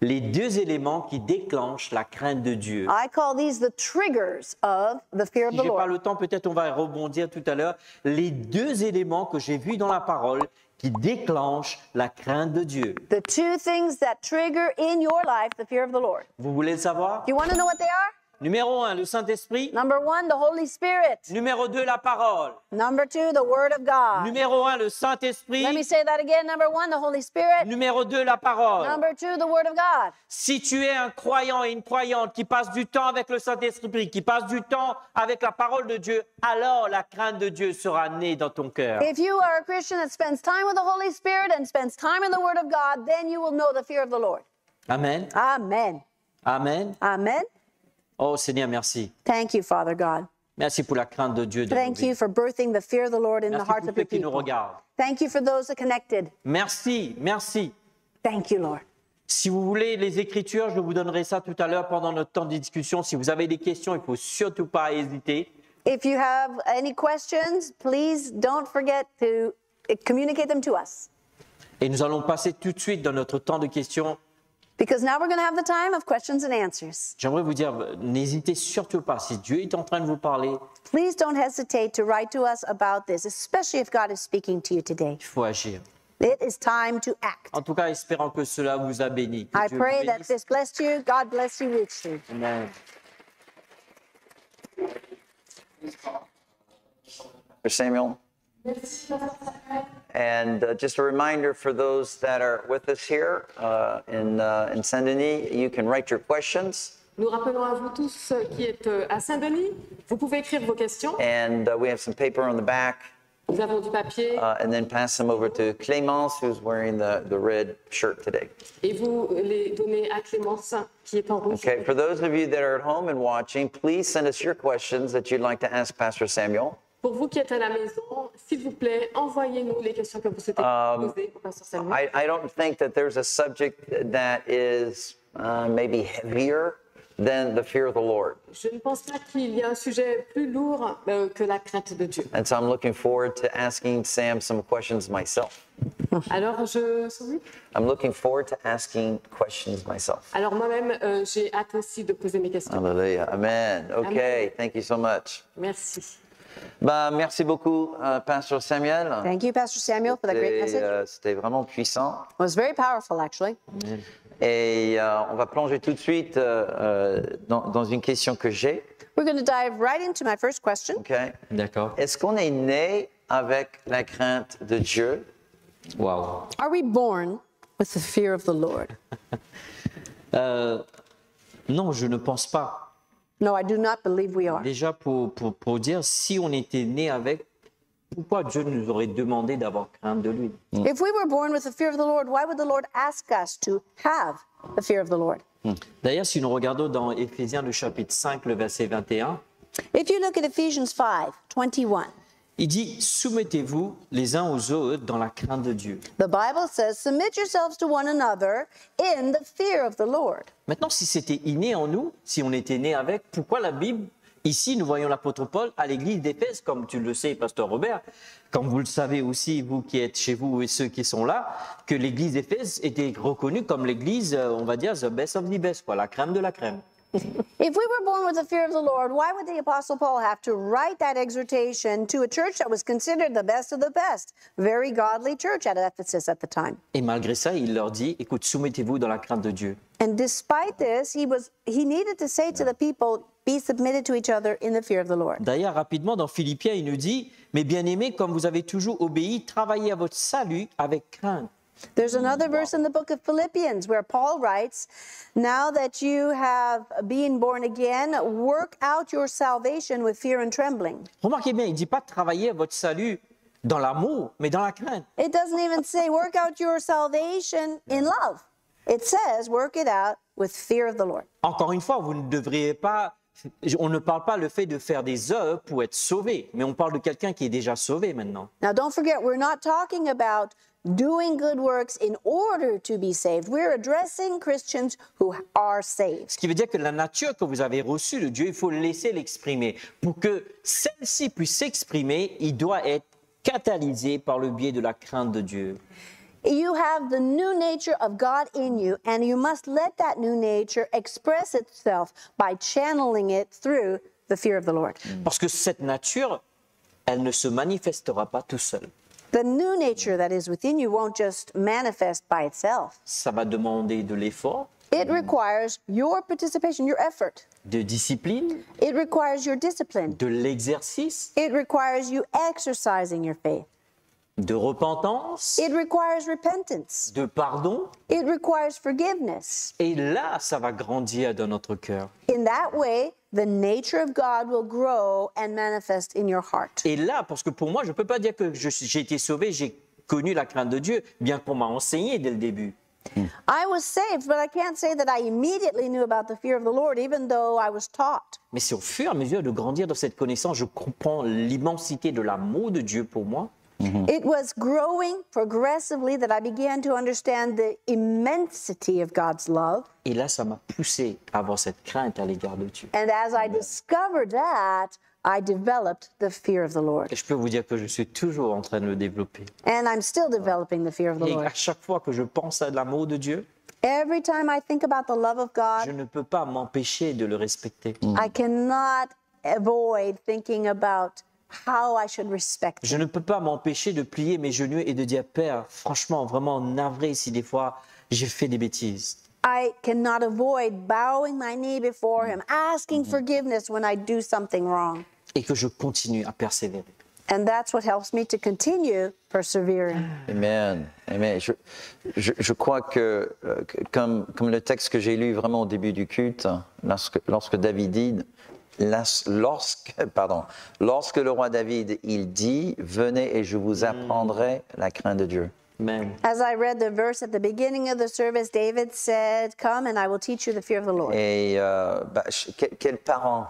Les deux éléments qui déclenchent la crainte de Dieu. I call these the triggers of the fear of Si the j'ai pas le temps, peut-être on va rebondir tout à l'heure. Les deux éléments que j'ai vus dans la parole qui déclenchent la crainte de Dieu. The two things that trigger in your life the fear of the Lord. Vous voulez le savoir? You want to know what they are? Numéro un, le Saint-Esprit. Number one, the Holy Spirit. Numéro deux, la parole. Number two, the Word of God. Numéro un, le Let me Saint-Esprit. say that again. Number one, the Holy Spirit. Numéro deux, la parole. Number two, the Word of God. Si tu es un croyant et une croyante qui passe du temps avec le Saint-Esprit, qui passe du temps avec la parole de Dieu, alors la crainte de Dieu sera née dans ton cœur. If you are a Christian that spends time with the Holy Spirit and spends time in the Word of God, then you will know the fear of the Lord. Amen. Amen. Amen. Amen. Oh Seigneur, merci. Thank you, Father God. Merci pour la crainte de Dieu. Dans nos Thank you for birthing the fear of the Lord in the Merci hearts pour of ceux your qui nous people. regardent. Thank you for those that connected. Merci, merci. Thank you, Lord. Si vous voulez les Écritures, je vous donnerai ça tout à l'heure pendant notre temps de discussion. Si vous avez des questions, il ne faut surtout pas hésiter. If you have any questions, please don't forget to communicate them to us. Et nous allons passer tout de suite dans notre temps de questions. Because now we're going to have the time of questions and answers. J'aimerais vous dire, n'hésitez surtout pas. Si Dieu est en train de vous parler, Please don't hesitate to write to us about this, especially if God is speaking to you today. il faut agir. It is time to act. En tout cas, espérant que cela vous a béni. Que I Dieu pray vous that this blessed you. God bless you richly. Amen. for Samuel. And uh, just a reminder for those that are with us here uh, in, uh, in Saint Denis, you can write your questions. Nous rappelons à vous tous euh, qui êtes euh, à Saint-Denis, vous pouvez écrire vos questions. And uh, we have some paper on the back, Nous avons du papier uh, and then pass them over to Clémence, who's wearing the, the red shirt today. et vous les donnez à Clémence qui est en rouge. Okay, for those of you that are at home and watching, please send us your questions that you'd like to ask Pastor Samuel. Pour vous qui êtes à la maison, s'il vous plaît, envoyez-nous les questions que vous souhaitez poser au pasteur. I, I don't think that there's a subject that is uh, maybe heavier than the fear of the Lord. Je ne pense pas qu'il y a un sujet plus lourd euh, que la crainte de Dieu. And so I'm looking forward to asking Sam some questions myself. Alors, je... oui. I'm looking forward to asking questions myself. Alors moi-même, euh, j'ai hâte aussi de poser mes questions. Hallelujah. Amen. Okay. Amen. Thank you so much. Merci. Bah, merci beaucoup, euh, Pasteur Samuel. Thank you, Pastor Samuel, for that great C'était message. euh, C'était vraiment puissant. It was very powerful, actually. Et euh, on va plonger tout de suite euh, euh, dans, dans une question que j'ai. We're going to dive right into my first question. OK? D'accord. Est-ce qu'on est né avec la crainte de Dieu? Waouh. Are we born with the fear of the Lord? Euh, non, je ne pense pas. No, I do not believe we are. Déjà, pour, pour, pour dire, si on était né avec, pourquoi Dieu nous aurait demandé d'avoir crainte de lui? If we were born with the fear of the Lord, why would the Lord ask us to have the fear of the Lord? D'ailleurs, si nous regardons dans Éphésiens le chapitre 5, le verset 21, If you look at Ephesians 5 21, il dit Soumettez-vous les uns aux autres dans la crainte de Dieu. the Bible says, Submit yourselves to one another in the fear of the Lord. Maintenant, si c'était inné en nous, si on était né avec, pourquoi la Bible, ici, nous voyons l'apôtre Paul à l'église d'Éphèse, comme tu le sais, pasteur Robert, comme vous le savez aussi, vous qui êtes chez vous et ceux qui sont là, que l'église d'Éphèse était reconnue comme l'église, euh, on va dire, the best of the best, quoi, la crème de la crème. If we were born with the fear of the Lord, why would the Apostle Paul have to write that exhortation to a church that was considered the best of the best? Very godly church at Ephesus at the time. Et malgré ça, il leur dit, écoute, soumettez-vous dans la crainte de Dieu. And despite this, he was he needed to say to the people, be submitted to each other in the fear of the Lord. D'ailleurs, rapidement, dans Philippiens, il nous dit, mes bien-aimés, comme vous avez toujours obéi, travaillez à votre salut avec crainte. There's another verse in the book of Philippians where Paul writes, Now that you have been born again, work out your salvation with fear and trembling. Remarquez bien, il ne dit pas travailler votre salut dans l'amour, mais dans la crainte. It doesn't even say work out your salvation in love. It says work it out with fear of the Lord. Encore une fois, vous ne devriez pas. On ne parle pas le fait de faire des œuvres pour être sauvé, mais on parle de quelqu'un qui est déjà sauvé maintenant. Now, don't forget, we're not talking about doing good works in order to be saved. We're addressing Christians who are saved. Ce qui veut dire que la nature que vous avez reçue de Dieu, il faut laisser l'exprimer. Pour que celle-ci puisse s'exprimer, il doit être catalysé par le biais de la crainte de Dieu. You have the new nature of God in you, and you must let that new nature express itself by channeling it through the fear of the Lord. Parce que cette nature, elle ne se manifestera pas tout seul. The new nature that is within you won't just manifest by itself. Ça va demander de l'effort, It requires your participation, your effort. de discipline, It requires your discipline. de l'exercice, It requires you exercising your faith. de repentance, It requires repentance. de pardon. It requires forgiveness. Et là, ça va grandir dans notre cœur. In that way, the nature of God will grow and manifest in your heart. Et là, parce que pour moi, je ne peux pas dire que j'ai été sauvé, j'ai connu la crainte de Dieu, bien qu'on m'a enseigné dès le début. I was saved, but I can't say that I immediately knew about the fear of the Lord, even though I was taught. Mais c'est au fur et à mesure de grandir dans cette connaissance, je comprends l'immensité de l'amour de Dieu pour moi. It was growing progressively that I began to understand the immensity of God's love. Et là, ça m'a poussé à avoir cette crainte à l'égard de Dieu. And as I discovered that, I developed the fear of the Lord. Et je peux vous dire que je suis toujours en train de le développer. And I'm still developing the fear of the Et Lord. à chaque fois que je pense à l'amour de Dieu, Every time I think about the love of je God, ne peux pas m'empêcher de le respecter. I cannot avoid thinking about how I should respect Je him. ne peux pas m'empêcher de plier mes genoux et de dire Père, franchement, vraiment navré si des fois j'ai fait des bêtises. I cannot avoid bowing my knee before him, asking forgiveness when I do something wrong. Et que je continue à persévérer. And that's what helps me to continue persevering. Amen. Amen. Je, je, je crois que, euh, que comme, comme le texte que j'ai lu vraiment au début du culte, lorsque, lorsque David dit, lorsque, pardon, lorsque le roi David, il dit, venez et je vous apprendrai la crainte de Dieu. Amen. As I read the verse at the beginning of the service, David said, Come and I will teach you the fear of the Lord. Et euh, bah, quel, quel parent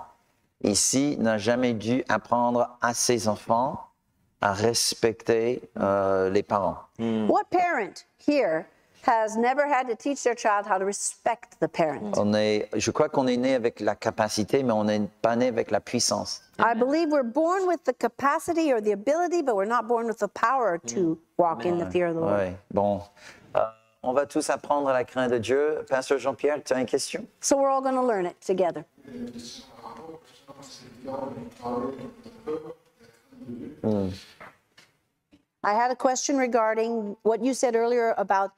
ici n'a jamais dû apprendre à ses enfants à respecter euh, les parents? What parent here has never had to teach their child how to respect the parent? On est, je crois qu'on est né avec la capacité, mais on n'est pas né avec la puissance. I believe we're born with the capacity or the ability, but we're not born with the power to walk in the fear of the Lord. Ouais, bon. Euh, on va tous apprendre la crainte de Dieu. Pasteur Jean-Pierre, tu as une question So we're all going to learn it together. Hmm. I had a question regarding what you said earlier about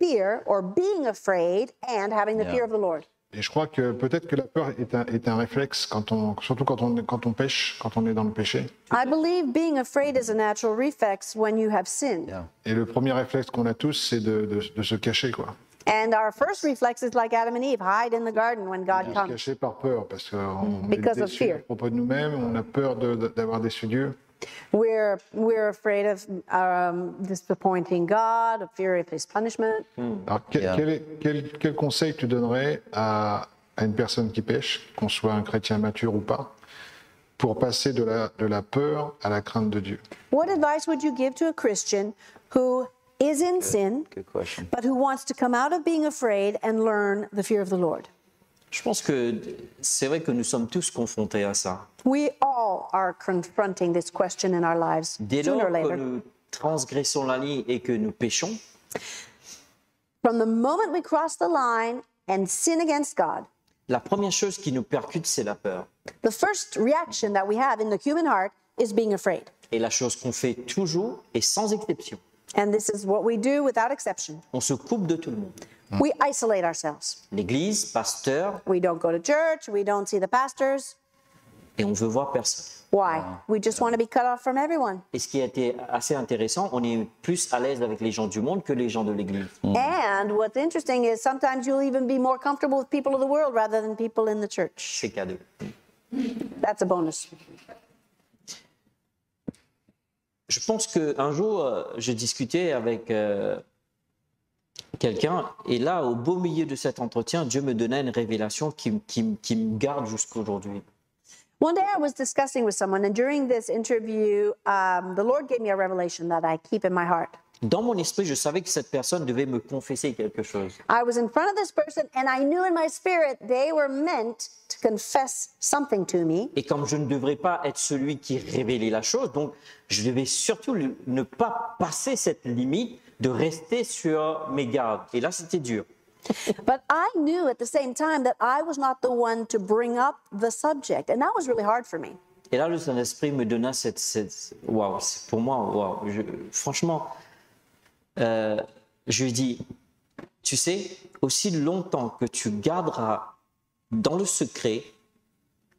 fear or being afraid and having the fear of the Lord. Et je crois que peut-être que la peur est un, est un réflexe, quand on, surtout quand on, quand on pêche, quand on est dans le péché. I believe being afraid is a natural reflex when you have sinned. Et le premier réflexe qu'on a tous, c'est de, de- de se cacher, quoi. And our first reflex is like Adam and Eve hide in the garden when God Se comes. cacher par peur, parce qu'on est Because of déçu fear. à propos de nous-mêmes, on a peur de- d'avoir déçu Dieu. We're, we're afraid of um, disappointing God, of fear of his punishment. Alors, quel, Yeah. quel est- quel- quel conseil tu donnerais à, à une personne qui pêche, qu'on soit un chrétien mature ou pas, pour passer de la, de la peur à la crainte de Dieu What advice would you give to a Christian who is in sin, Good but who wants to come out of being afraid and learn the fear of the Lord? Je pense que c'est vrai que nous sommes tous confrontés à ça. We all are confronting this question in our lives Dès sooner lors or que later. nous transgressons la ligne et que nous péchons, From the moment we cross the line and sin against God, la première chose qui nous percute, c'est la peur. the first reaction that we have in the human heart is being afraid. Et la chose qu'on fait toujours et sans exception, And this is what we do without exception. on se coupe de tout le monde. We isolate ourselves. L'église, pasteur, We don't go to church, we don't see the pastors. et on veut voir personne. Why? We just want to be cut off from everyone. Et ce qui a été assez intéressant, on est plus à l'aise avec les gens du monde que les gens de l'église. And what's interesting is sometimes you'll even be more comfortable with people of the world rather than people in the church. C'est cadeau. That's a bonus. Je pense qu'un jour, euh, j'ai discuté avec euh, quelqu'un, et là, au beau milieu de cet entretien, Dieu me donnait une révélation qui, qui qui me garde jusqu'aujourd'hui. One day I was discussing with someone, and during this interview, um, the Lord gave me a revelation that I keep in my heart. Dans mon esprit, je savais que cette personne devait me confesser quelque chose. I was in front of this person, and I knew in my spirit they were meant to confess something to me. Et comme je ne devrais pas être celui qui révélait la chose, donc je devais surtout ne pas passer cette limite de rester sur mes gardes. Et là, c'était dur. But I knew at the same time that I was not the one to bring up the subject. And that was really hard for me. Et là, le Saint-Esprit me donna cette. cette waouh, c'est- pour moi, je- Franchement, euh, je lui ai dit Tu sais, aussi longtemps que tu garderas dans le secret,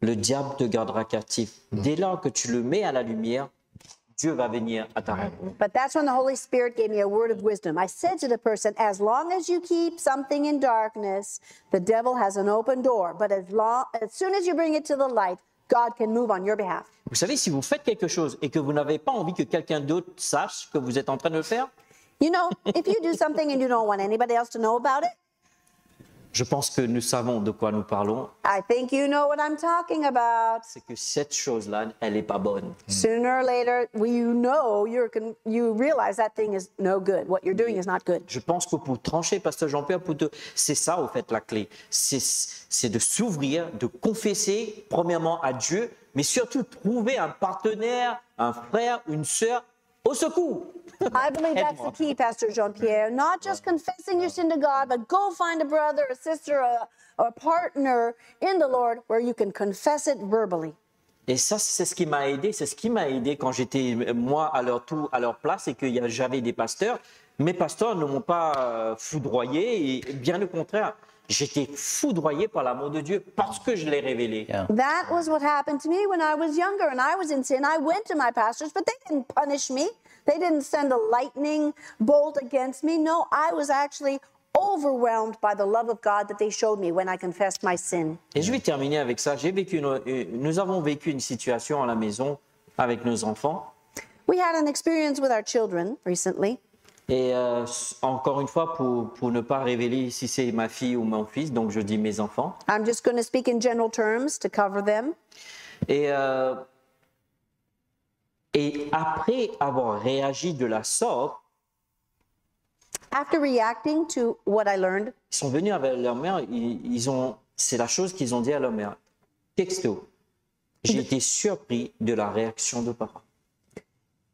le diable te gardera captif. Dès lors que tu le mets à la lumière, Dieu va venir à ta rencontre. But that's when the Holy Spirit gave me a word of wisdom. I said to the person, as long as you keep something in darkness, the devil has an open door. But as, long, as soon as you bring it to the light, God can move on your behalf. Vous savez, si vous faites quelque chose et que vous n'avez pas envie que quelqu'un d'autre sache que vous êtes en train de le faire, You know, if you do something and you don't want anybody else to know about it, je pense que nous savons de quoi nous parlons. I think you know what I'm talking about. C'est que cette chose-là, elle n'est pas bonne. Sooner or later, you know, you're you realize that thing is no good. What you're doing is not good. Je pense que pour trancher, Pasteur Jean-Pierre, c'est ça, au fait, la clé. C'est c'est de s'ouvrir, de confesser, premièrement, à Dieu, mais surtout trouver un partenaire, un frère, une sœur, au secours. I believe that's the key, Pastor Jean Pierre. Not just confessing your sin to God, but go find a brother, a sister, a, a partner in the Lord where you can confess it verbally. Et ça, c'est ce qui m'a aidé. C'est ce qui m'a aidé quand j'étais, moi, à leur tour, à leur place, et que j'avais des pasteurs. Mes pasteurs ne m'ont pas euh, foudroyé, et bien au contraire, j'étais foudroyé par l'amour de Dieu parce que je l'ai révélé. Yeah. That was what happened to me when I was younger and I was in sin. I went to my pastors, but they didn't punish me. They didn't send a lightning bolt against me. No, I was actually overwhelmed by the love of God that they showed me when I confessed my sin. Et je vais terminer avec ça. J'ai vécu une- une- nous avons vécu une situation à la maison avec nos enfants. We had an experience with our children recently. Et euh, encore une fois, pour, pour ne pas révéler si c'est ma fille ou mon fils, donc je dis mes enfants. I'm just going to speak in general terms to cover them. Et, euh, et après avoir réagi de la sorte, After reacting to what I learned, ils sont venus avec leur mère, ils, ils ont, c'est la chose qu'ils ont dit à leur mère. Texto. J'ai été surpris de la réaction de papa.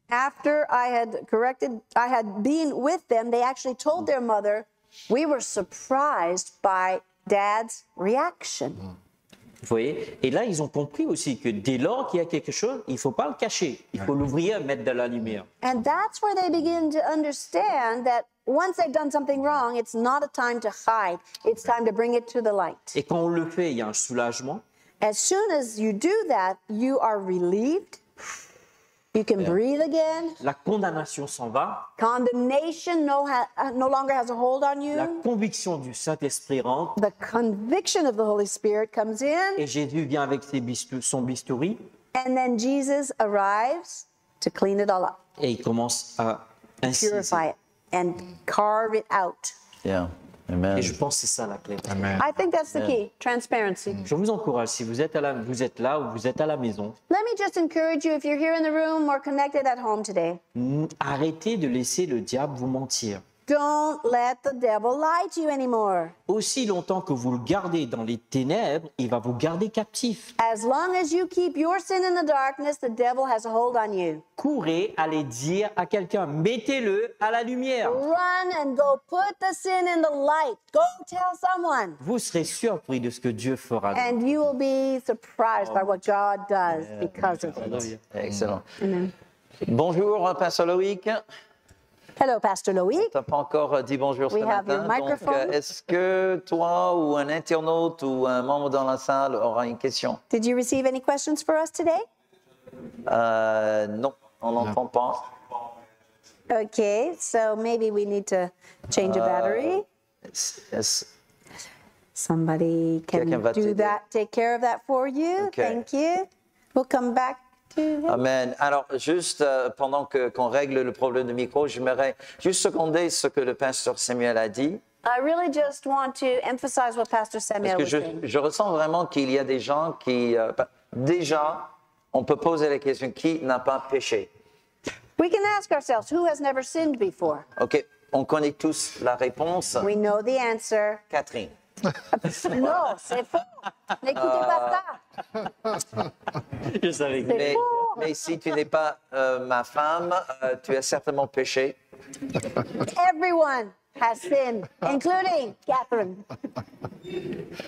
after I had corrected, I had been with them, they actually told their mother, We were surprised by dad's reaction. Vous voyez Et là, ils ont compris aussi que dès lors qu'il y a quelque chose, il ne faut pas le cacher. Il faut l'ouvrir, mettre de la lumière. And that's where they begin to understand that once they've done something wrong, it's not a time to hide, it's time to bring it to the light. Et quand on le fait, il y a un soulagement. As soon as you do that, you are relieved. You can breathe again. La condamnation s'en va. Condemnation no, ha- no longer has a hold on La you. conviction du Saint-Esprit rentre. The conviction of the Holy Spirit comes in. Et Jésus vient avec ses bistou- son bistouri And then Jesus arrives to clean it all up, et il commence à inciser. purify it, and carve it out. Yeah. Amen. Et je pense que c'est ça la clé. Amen. I think that's the key transparency. Je vous encourage, si vous êtes, à la, vous êtes là ou vous êtes à la maison, Let me just encourage you if you're here in the room or connected at home today, n- arrêtez de laisser le diable vous mentir. Don't let the devil lie to you anymore. Aussi longtemps que vous le gardez dans les ténèbres, il va vous garder captif. As long as you keep your sin in the darkness, the devil has a hold on you. Courez, allez dire à quelqu'un, mettez-le à la lumière. Run and go put the sin in the light. Go tell someone. Vous serez surpris de ce que Dieu fera. And you will be surprised by what God does because of it. Excellent. Bonjour, Pasteur Loïc. Hello, Pastor Loïc. Tu n'as pas encore euh, dit bonjour ce We have your matin. Donc, euh, microphone. euh, est-ce que toi ou un internaute ou un membre dans la salle aura une question Did you receive any questions for us today? Euh, Non, on n'entend pas. Okay, so maybe we need to change a euh, battery. Est-ce- est-ce- Somebody can Quelqu'un va do t'aider. that, take care of that for you. Okay. Thank you. We'll come back to him. Amen. Alors, juste euh, pendant que- qu'on règle le problème de micro, j'aimerais juste seconder ce que le pasteur Samuel a dit. I really just want to emphasize what Pastor Parce Samuel que was je, saying. je ressens vraiment qu'il y a des gens qui. euh, bah, déjà, on peut poser la question qui n'a pas péché? We can ask ourselves, who has never sinned before? OK, on connaît tous la réponse. We know the answer. Catherine. Non, c'est faux. N'écoutez pas ça. Je savais que Mais, faux. mais si tu n'es pas euh, ma femme, euh, tu as certainement péché. Everyone has sinned, including Catherine.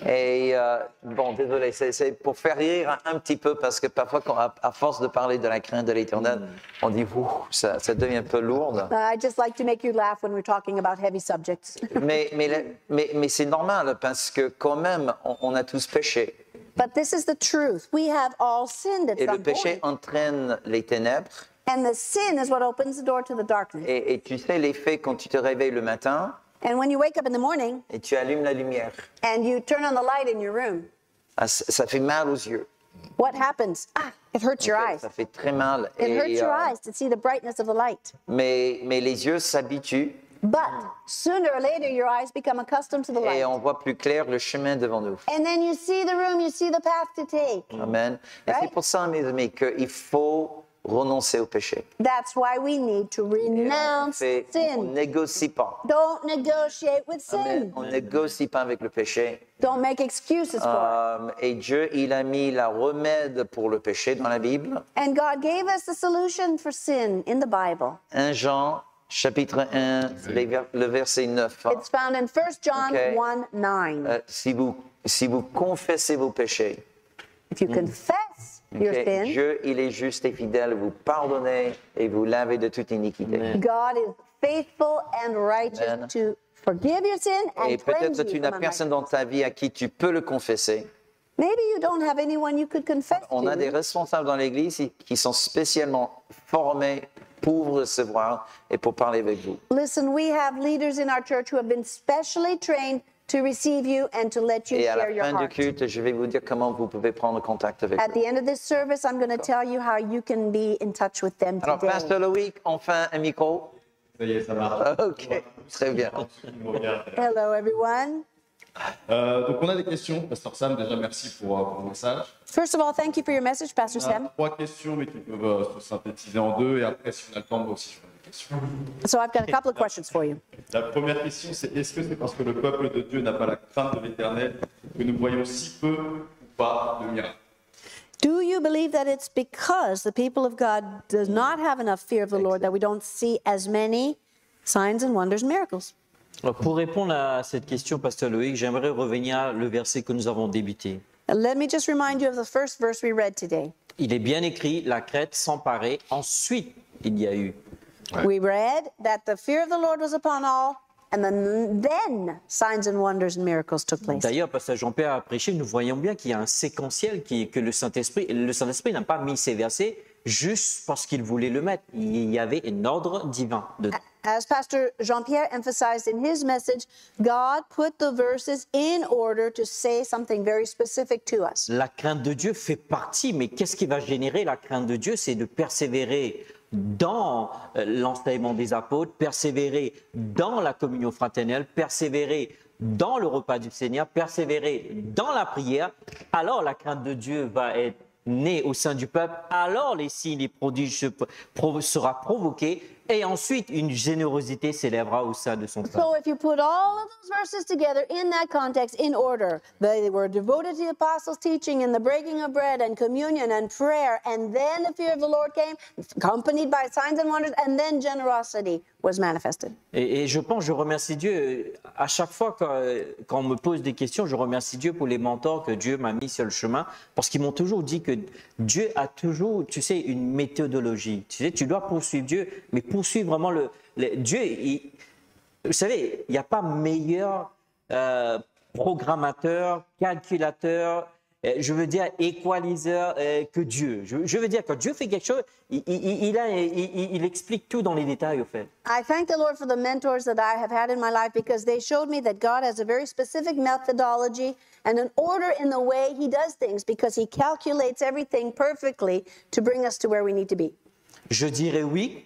Et euh, bon, désolé, c'est- pour faire rire un, un petit peu parce que parfois, quand, à, à force de parler de la crainte de l'éternel, on dit, Ouh, ça, ça devient un peu lourde. Uh, I just like to make you laugh when we're talking about heavy subjects. Mais, mais, le- mais, mais c'est normal parce que quand même, on, on a tous péché. but this is the truth. We have all sinned at Et le péché point. entraîne les ténèbres. And the sin is what opens the door to the darkness. Et, et tu sais l'effet quand tu te réveilles le matin And when you wake up in the morning et tu allumes la lumière. and you turn on the light in your room, Ah, ça ça fait mal aux yeux. what happens? Ah, it hurts your eyes. Ça fait très mal. It hurts Et, your euh, eyes to see the brightness of the light. mais, mais les yeux s'habituent But sooner or later, your eyes become accustomed to the et light. on voit plus clair le chemin devant nous. And then you see the room, you see the path to take. Amen. Et Right? c'est pour ça, mes amis, qu'il faut renoncer au péché. That's why we need to On renounce fait- on sin. négocie pas. Don't negotiate with Amen. sin. On négocie pas avec le péché. Don't make excuses for it. Euh, et Dieu, il a mis la remède pour le péché dans la Bible. And God gave us the solution for sin in the Bible. 1 Jean, chapitre 1, les ver- le verset 9. It's found in 1 John Okay. 1 9. Euh, si, vous, si vous confessez vos péchés, If you confess Dieu, il est juste et fidèle, vous pardonnez et vous lavez de toute iniquité. God is faithful and righteous Amen. to forgive your sin Et and cleanse peut-être you tu n'as personne dans ta vie à qui tu peux le confesser. Maybe you don't have anyone you could confess On a to. des responsables dans l'Église qui sont spécialement formés pour recevoir et pour parler avec vous. Listen, we have leaders in our church who have been specially trained to receive you and to let you Et à share la your fin du heart. culte, je vais vous dire comment vous pouvez prendre contact avec At eux. the end of this service, I'm going to tell you how you can be in touch with them Alors, today. Pasteur Loïc, enfin un micro. Ça y est, ça marche. Ok, très bien. Hello, everyone. Euh, donc, on a des questions. Pasteur Sam, déjà, merci pour, euh, pour le message. First of all, thank you for your message, Pastor On a Sam. trois questions, mais qui peuvent euh, se synthétiser en deux. Et après, si on a le temps, aussi, je. So I've got a couple of questions for you. La première question, c'est est-ce que c'est parce que le peuple de Dieu n'a pas la crainte de l'éternel que nous voyons si peu ou pas de miracles? Do you believe that it's because the people of God does not have enough fear of the Lord that we don't see as many signs and wonders and miracles? Alors, Pour répondre à cette question, Pasteur Loïc, j'aimerais revenir à le verset que nous avons débuté. Let me just remind you of the first verse we read today. Il est bien écrit, la crête s'emparait, ensuite il y a eu. We read that the fear of the Lord was upon all, and then, then signs and wonders and miracles took place. D'ailleurs, Pasteur Jean-Pierre a prêché, nous voyons bien qu'il y a un séquentiel qui, que le Saint-Esprit, le Saint-Esprit n'a pas mis ces versets juste parce qu'il voulait le mettre. Il y avait un ordre divin dedans. As Pastor Jean Pierre emphasized in his message, God put the verses in order to say something very specific to us. La crainte de Dieu fait partie, mais qu'est-ce qui va générer la crainte de Dieu? C'est de persévérer dans euh, l'enseignement des apôtres, persévérer dans la communion fraternelle, persévérer dans le repas du Seigneur, persévérer dans la prière. Alors la crainte de Dieu va être née au sein du peuple. Alors les signes, les prodiges se, pro, sera provoqués. Et ensuite, une générosité s'élèvera au sein de son peuple. So if you put all of those verses together in that context, in order, they were devoted to the apostles' teaching and the breaking of bread and communion and prayer, and then the fear of the Lord came, accompanied by signs and wonders, and then generosity was manifested. Et, et je pense, je remercie Dieu. À chaque fois quand, quand on me pose des questions, je remercie Dieu pour les mentors que Dieu m'a mis sur le chemin, parce qu'ils m'ont toujours dit que Dieu a toujours, tu sais, une méthodologie. Tu sais, tu dois poursuivre Dieu, mais poursuivre vraiment le, le- Dieu. il- vous savez, il n'y a pas meilleur euh, programmateur, calculateur, euh, je veux dire équaliseur euh, que Dieu. Je, veux dire, quand Dieu fait quelque chose, il, il- il a- il- il- il explique tout dans les détails, au fait. I thank the Lord for the mentors that I have had in my life because they showed me that God has a very specific methodology and an order in the way He does things because He calculates everything perfectly to bring us to where we need to be. Je dirais oui,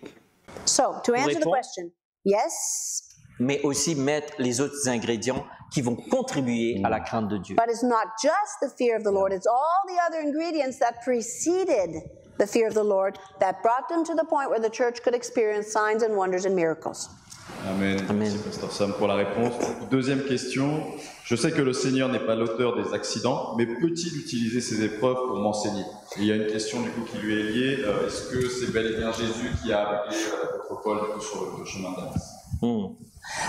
So, to answer the question, yes, mais aussi mettre les autres ingrédients qui vont contribuer à la crainte de Dieu. but it's not just the fear of the Lord, it's all the other ingredients that preceded the fear of the Lord that brought them to the point where the church could experience signs and wonders and miracles. Amen. Merci, Pasteur Sam, pour la réponse. Deuxième question. Je sais que le Seigneur n'est pas l'auteur des accidents, mais peut-il utiliser ces épreuves pour m'enseigner? Il y a une question du coup qui lui est liée. Euh, Est-ce que c'est bel et bien Jésus qui a appelé l'apôtre Paul du coup, sur le, le chemin d'Amas Hmm.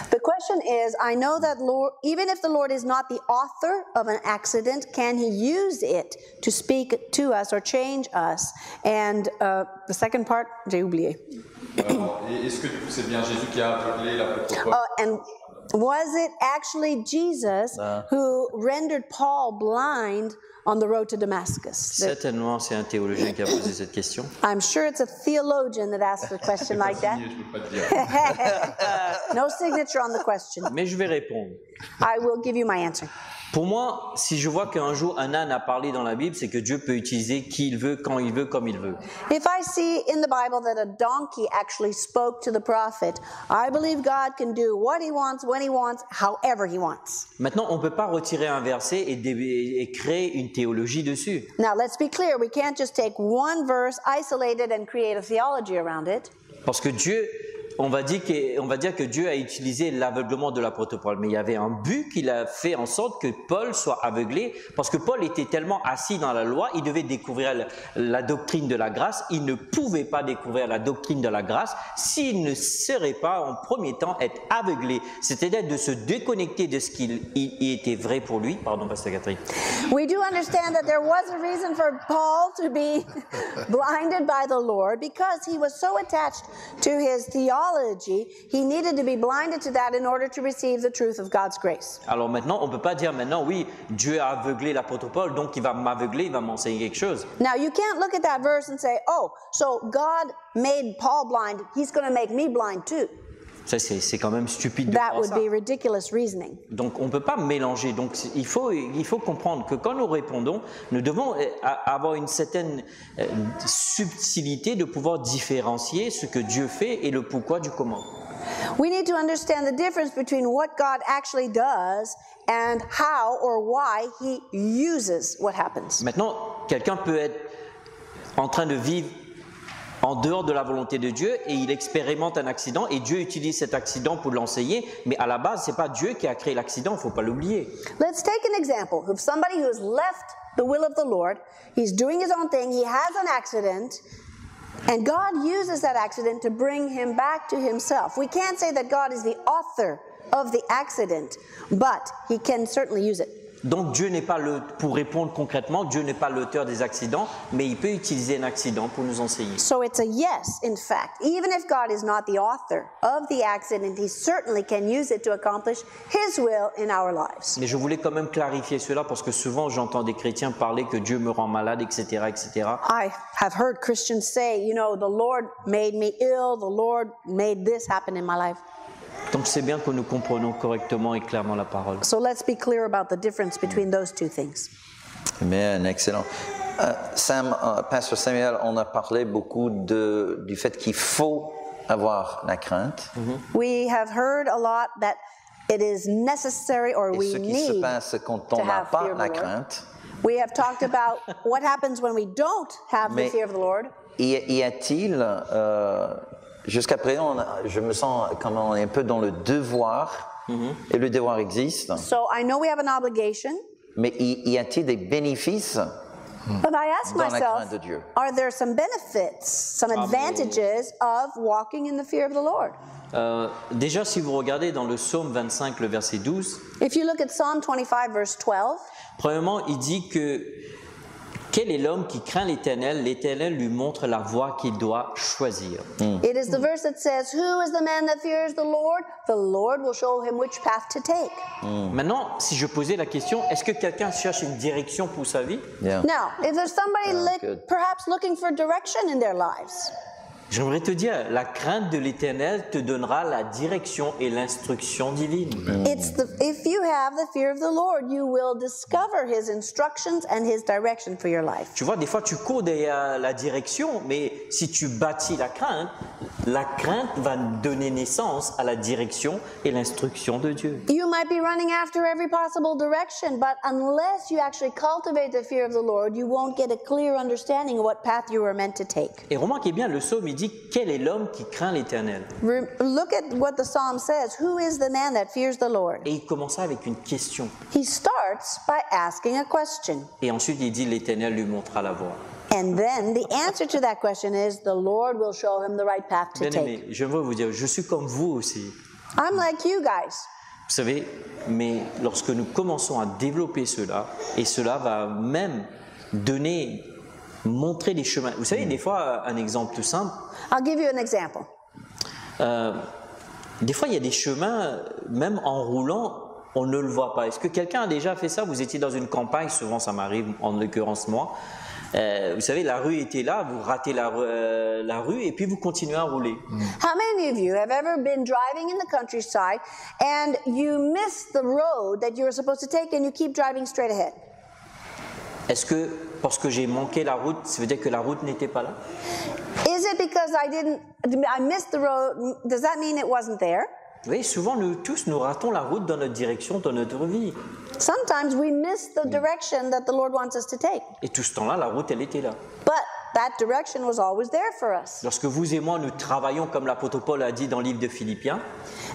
The question is I know that Lord, even if the Lord is not the author of an accident, can he use it to speak to us or change us? And uh, the second part, j'ai oublié. Et Est-ce que du coup c'est bien Jésus qui a appelé l'apôtre Paul Oh, and was it actually Jesus who rendered Paul blind on the road to Damascus? Certainement, c'est un théologien qui a posé cette question. I'm sure it's a theologian that asked a question like that. Signé, Je peux pas te dire. no signature on the question. Mais je vais répondre. I will give you my answer. Pour moi, si je vois qu'un jour un âne a parlé dans la Bible, c'est que Dieu peut utiliser qui il veut, quand il veut, comme il veut. If I see in the Bible that a donkey actually spoke to the prophet, I believe God can do what he wants, when he wants, however he wants. Maintenant, on ne peut pas retirer un verset et, et créer une théologie dessus. Now, let's be clear. We can't just take one verse, isolate it, and create a theology around it. Parce que Dieu, on va dire que, Dieu a utilisé l'aveuglement de l'apôtre Paul, mais il y avait un but qu'il a fait en sorte que Paul soit aveuglé, parce que Paul était tellement assis dans la loi, il devait découvrir la, doctrine de la grâce, il ne pouvait pas découvrir la doctrine de la grâce s'il ne serait pas en premier temps être aveuglé, c'est-à-dire de se déconnecter de ce il était vrai pour lui. Pardon, Pasteur Catherine. We do understand that there was a reason Paul to be blinded by the Lord because he was so attached to his he needed to be blinded to that in order to receive the truth of God's grace. Alors maintenant, on peut pas dire maintenant, oui, Dieu a aveuglé l'apôtre Paul, donc il va m'aveugler, il va m'enseigner quelque chose. Now, you can't look at that verse and say, oh, so God made Paul blind, he's going to make me blind too. Ça, c'est quand même stupide de That would ça. be ridiculous reasoning. Donc on ne peut pas mélanger. Donc il faut, il faut comprendre que quand nous répondons, nous devons euh, avoir une certaine euh, subtilité de pouvoir différencier ce que Dieu fait et le pourquoi du comment. We need to understand the difference between what God actually does and how or why he uses what happens. Maintenant, quelqu'un peut être en train de vivre en dehors de la volonté de Dieu et il expérimente un accident et Dieu utilise cet accident pour l'enseigner, mais à la base, c'est pas Dieu qui a créé l'accident, faut pas l'oublier. Let's take an example of somebody who's left the will of the Lord. He's doing his own thing. He has an accident. And God uses that accident to bring him back to himself. We can't say that God is the author of the accident, but he can certainly use it. Donc Dieu n'est pas le, pour répondre concrètement, Dieu n'est pas l'auteur des accidents, mais il peut utiliser un accident pour nous enseigner. So it's a yes, in fact. Even if God is not the author of the accident, he certainly can use it to accomplish his will in our lives. Mais je voulais quand même clarifier cela parce que souvent j'entends des chrétiens parler que Dieu me rend malade, etc., etc. I have heard Christians say, you know, the Lord made me ill, the Lord made this happen in my life. Donc c'est bien que nous comprenons correctement et clairement la parole. So let's be clear about the difference between those two things. Amen, excellent. Euh, Sam, euh, Pasteur Samuel, on a parlé beaucoup de, du fait qu'il faut avoir la crainte. We have heard a lot that it is necessary or Et we ce qui se need. passe quand on to n'a have pas fear of la the Lord. crainte, We have talked about what happens when we don't have the Mais- fear of the Lord. y, y a-t-il, euh, jusqu'à présent, on a- je me sens comme on est un peu dans le devoir, et le devoir existe, So I know we have an obligation, mais y, y a-t-il des bénéfices but I ask Dans la myself, crainte de Dieu? are there some benefits, some advantages of walking in the fear of the Lord? Euh, déjà, si vous regardez dans le psaume 25, le verset 12, If you look at Psalm 25, verse 12, premièrement, il dit que quel est l'homme qui craint l'Éternel? L'Éternel lui montre la voie qu'il doit choisir. it is the verse that says, Who is the man that fears the Lord? The Lord will show him which path to take. Maintenant, si je posais la question, est-ce que quelqu'un cherche une direction pour sa vie? Bien. Now, if there's somebody li- good. perhaps looking for direction in their lives, J'aimerais te dire, la crainte de l'Éternel te donnera la direction et l'instruction divine. it's the if you have the fear of the Lord, you will discover his instructions and his direction for your life. Tu vois, des fois, tu cours derrière la direction, mais si tu bâtis la crainte, la crainte va donner naissance à la direction et l'instruction de Dieu. You might be running after every possible direction, but unless you actually cultivate the fear of the Lord, you won't get a clear understanding of what path you were meant to take. Et remarquez bien, le psaume, dit dit quel est l'homme qui craint l'Éternel? Look at what the psalm says. Who is the man that fears the Lord? Et il commença avec une question. He starts by asking a question. Et ensuite il dit l'Éternel lui montra la voie. And then the answer to that question is the Lord will show him the right path to Bien take. aimé, j'aimerais vous dire, je suis comme vous aussi. I'm like you guys. Vous savez, mais lorsque nous commençons à développer cela, et cela va même donner, montrer des chemins. Vous savez, des fois, un exemple tout simple, I'll give you an example. euh, des fois, il y a des chemins, même en roulant, on ne le voit pas. Est-ce que quelqu'un a déjà fait ça? Vous étiez dans une campagne, souvent ça m'arrive, en l'occurrence moi. Euh, vous savez, la rue était là, vous ratez la, euh, la rue et puis vous continuez à rouler. How many of you have ever been driving in the countryside and you miss the road that you were supposed to take and you keep driving straight ahead? Est-ce que parce que j'ai manqué la route, ça veut dire que la route n'était pas là? Is it because I didn't, I missed the road? Does that mean it wasn't there? Voyez, souvent, nous tous, nous ratons la route dans notre direction, dans notre vie. Sometimes we miss the direction that the Lord wants us to take. Et tout ce temps-là, la route, elle était là. That direction was always there for us. Lorsque vous et moi, nous travaillons, comme l'apôtre Paul a dit dans le livre de Philippiens,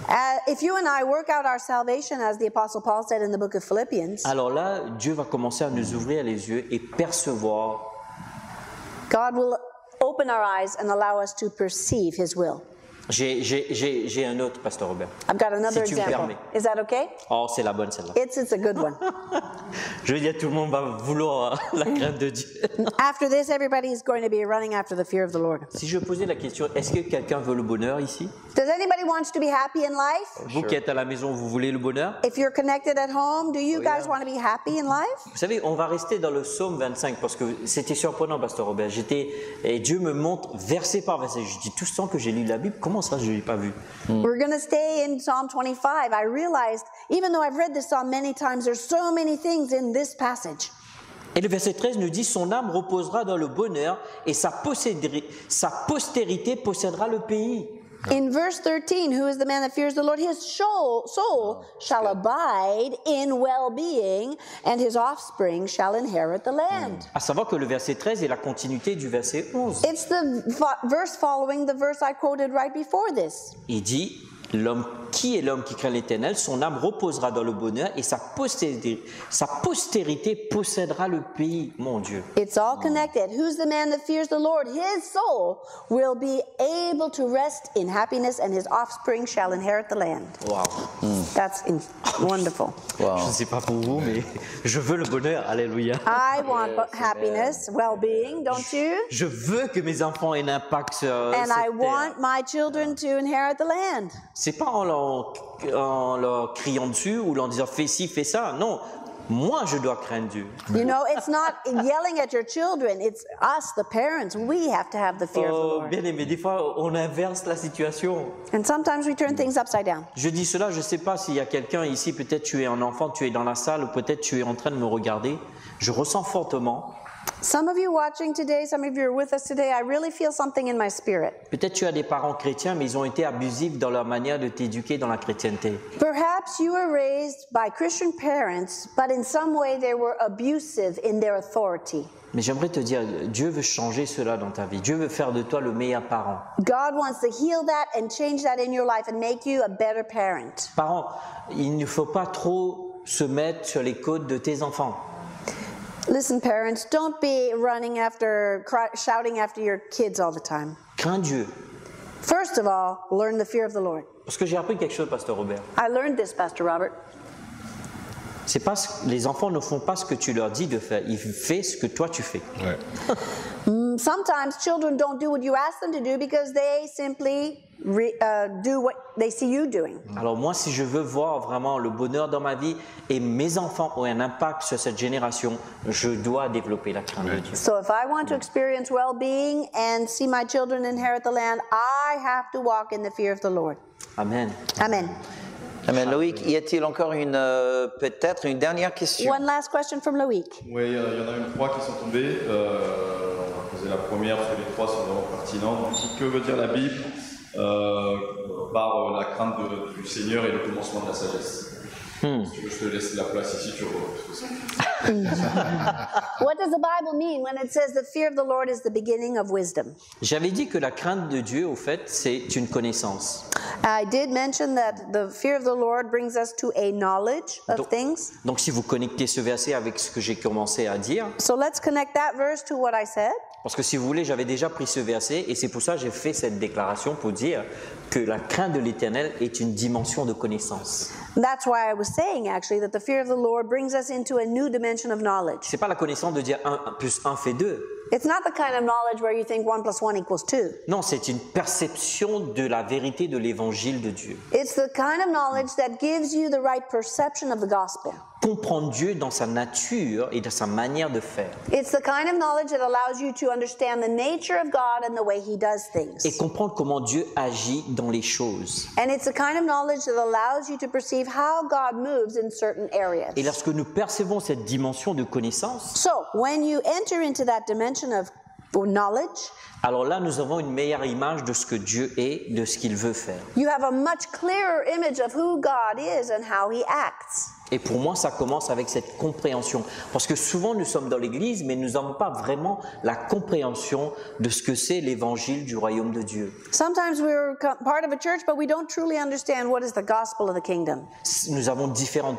Uh, if you and I work out our salvation, as the Apostle Paul said in the book of Philippians, alors là, Dieu va commencer à nous ouvrir les yeux et percevoir. God will open our eyes and allow us to perceive His will. J'ai- un autre, Pasteur Robert. I've got another Si tu me permets. Is that okay? Oh, c'est la bonne celle-là. It's, it's a good one. Je veux dire, tout le monde va vouloir la crainte de Dieu. after this, everybody is going to be running after the fear of the Lord. Si je posais la question, est-ce que quelqu'un veut le bonheur ici? Does anybody wants to be happy in life? Vous qui êtes à la maison, vous voulez le bonheur? If you're connected at home, do you Oh, guys yeah. want to be happy in life? Vous savez, on va rester dans le psaume 25 parce que c'était surprenant, Pasteur Robert. J'étais et Dieu me montre verset par verset. Je dis tout ce temps que j'ai lu la Bible, comment ça je l'ai pas vu We're going to stay in Psalm 25. I realized, even though I've read this psalm many times, there's so many things in this passage. Et le verset 13 nous dit son âme reposera dans le bonheur et sa, sa postérité possédera le pays. In verse 13, who is the man that fears the Lord? His soul, soul oh, shall abide in well being, and his offspring shall inherit the land. Hmm. À savoir que le verset 13 est la continuité du verset 11. It's the verse following the verse I quoted right before this. Il dit l'homme qui est l'homme qui craint l'Éternel, son âme reposera dans le bonheur et sa postérité, sa postérité possédera le pays, mon Dieu. It's all connected. Who's the man that fears the Lord? His soul will be able to rest in happiness, and his offspring shall inherit the land. Waouh. That's in- wonderful. Je ne sais pas pour vous, mais je veux le bonheur. Alléluia. I want happiness, well being, don't you? Je veux que mes enfants aient un impact sur And cette I terre. want my children to inherit the land. C'est pas en leur, en leur criant dessus ou leur disant fais ci, fais ça. Non, moi je dois craindre Dieu. You know, it's not yelling at your children, it's us, the parents. We have to have the fear of the Oh, Lord. bien aimé, des fois on inverse la situation. And sometimes we turn things upside down. Je dis cela, je ne sais pas s'il y a quelqu'un ici, peut-être tu es un enfant, tu es dans la salle, ou peut-être tu es en train de me regarder. Je ressens fortement. Some of you watching today, some of you are with us today, I really feel something in my spirit. Peut-être tu as des parents chrétiens, mais ils ont été abusifs dans leur manière de t'éduquer dans la chrétienté. Perhaps you were raised by Christian parents, but in some way they were abusive in their authority. Mais j'aimerais te dire, Dieu veut changer cela dans ta vie. Dieu veut faire de toi le meilleur parent. God wants to heal that and change that in your life and make you a better parent. Parents, il ne faut pas trop se mettre sur les côtes de tes enfants. Listen, parents, don't be running after, cry, shouting after your kids all the time. Crains Dieu. First of all, learn the fear of the Lord. Parce que j'ai appris quelque chose, Pasteur Robert. I learned this, Pastor Robert. C'est pas les enfants ne font pas ce que tu leur dis de faire, ils font ce que toi tu fais. Ouais. Sometimes children don't do what you ask them to do because they simply re, uh, do what they see you doing. Alors moi, si je veux voir vraiment le bonheur dans ma vie et mes enfants ont un impact sur cette génération, je dois développer la crainte de Dieu. So if I want to experience well being and see my children inherit the land, I have to walk in the fear of the Lord. Amen. Amen. Amen. Loïc, y a-t-il encore une, euh, peut-être une dernière question? One last question from Loïc. Oui, il y en a eu trois qui sont tombées. Euh, on va poser la première, parce que les trois sont vraiment pertinentes. Coup, que veut dire la Bible euh, par euh, la crainte de- du Seigneur et le commencement de la sagesse? Si tu veux, je te laisse la place ici, tu vois. What does the Bible mean when it says the fear of the Lord is the beginning of wisdom? J'avais dit que la crainte de Dieu, au fait, c'est une connaissance. I did mention that the fear of the Lord brings us to a knowledge of Donc- things. Donc si vous connectez ce verset avec ce que j'ai commencé à dire, So let's connect that verse to what I said. parce que si vous voulez, j'avais déjà pris ce verset et c'est pour ça que j'ai fait cette déclaration pour dire que la crainte de l'Éternel est une dimension de connaissance. That's why I was saying actually that the fear of the Lord brings us into a new dimension of knowledge. C'est pas la connaissance de dire 1 plus 1 fait 2. It's not the kind of knowledge where you think one plus one equals two. Non, c'est une perception de la vérité de l'évangile de Dieu. It's the kind of knowledge that gives you the right perception of the gospel. Comprendre Dieu dans sa nature et dans sa manière de faire. It's the kind of knowledge that allows you to understand the nature of God and the way He does Et things. comprendre comment Dieu agit dans les choses. And it's the kind of knowledge that allows you to perceive how God moves in certain areas. Et lorsque nous percevons cette dimension de connaissance, So, when you enter into that dimension of knowledge, alors là, nous avons une meilleure image de ce que Dieu est, de ce qu'il veut faire. you have a much clearer image of who God is and how He acts. Et pour moi, ça commence avec cette compréhension. Parce que souvent, nous sommes dans l'Église, mais nous n'avons pas vraiment la compréhension de ce que c'est l'évangile du royaume de Dieu. Sometimes we're co- part of a church, but we don't truly understand what is the gospel of the kingdom. Nous avons différents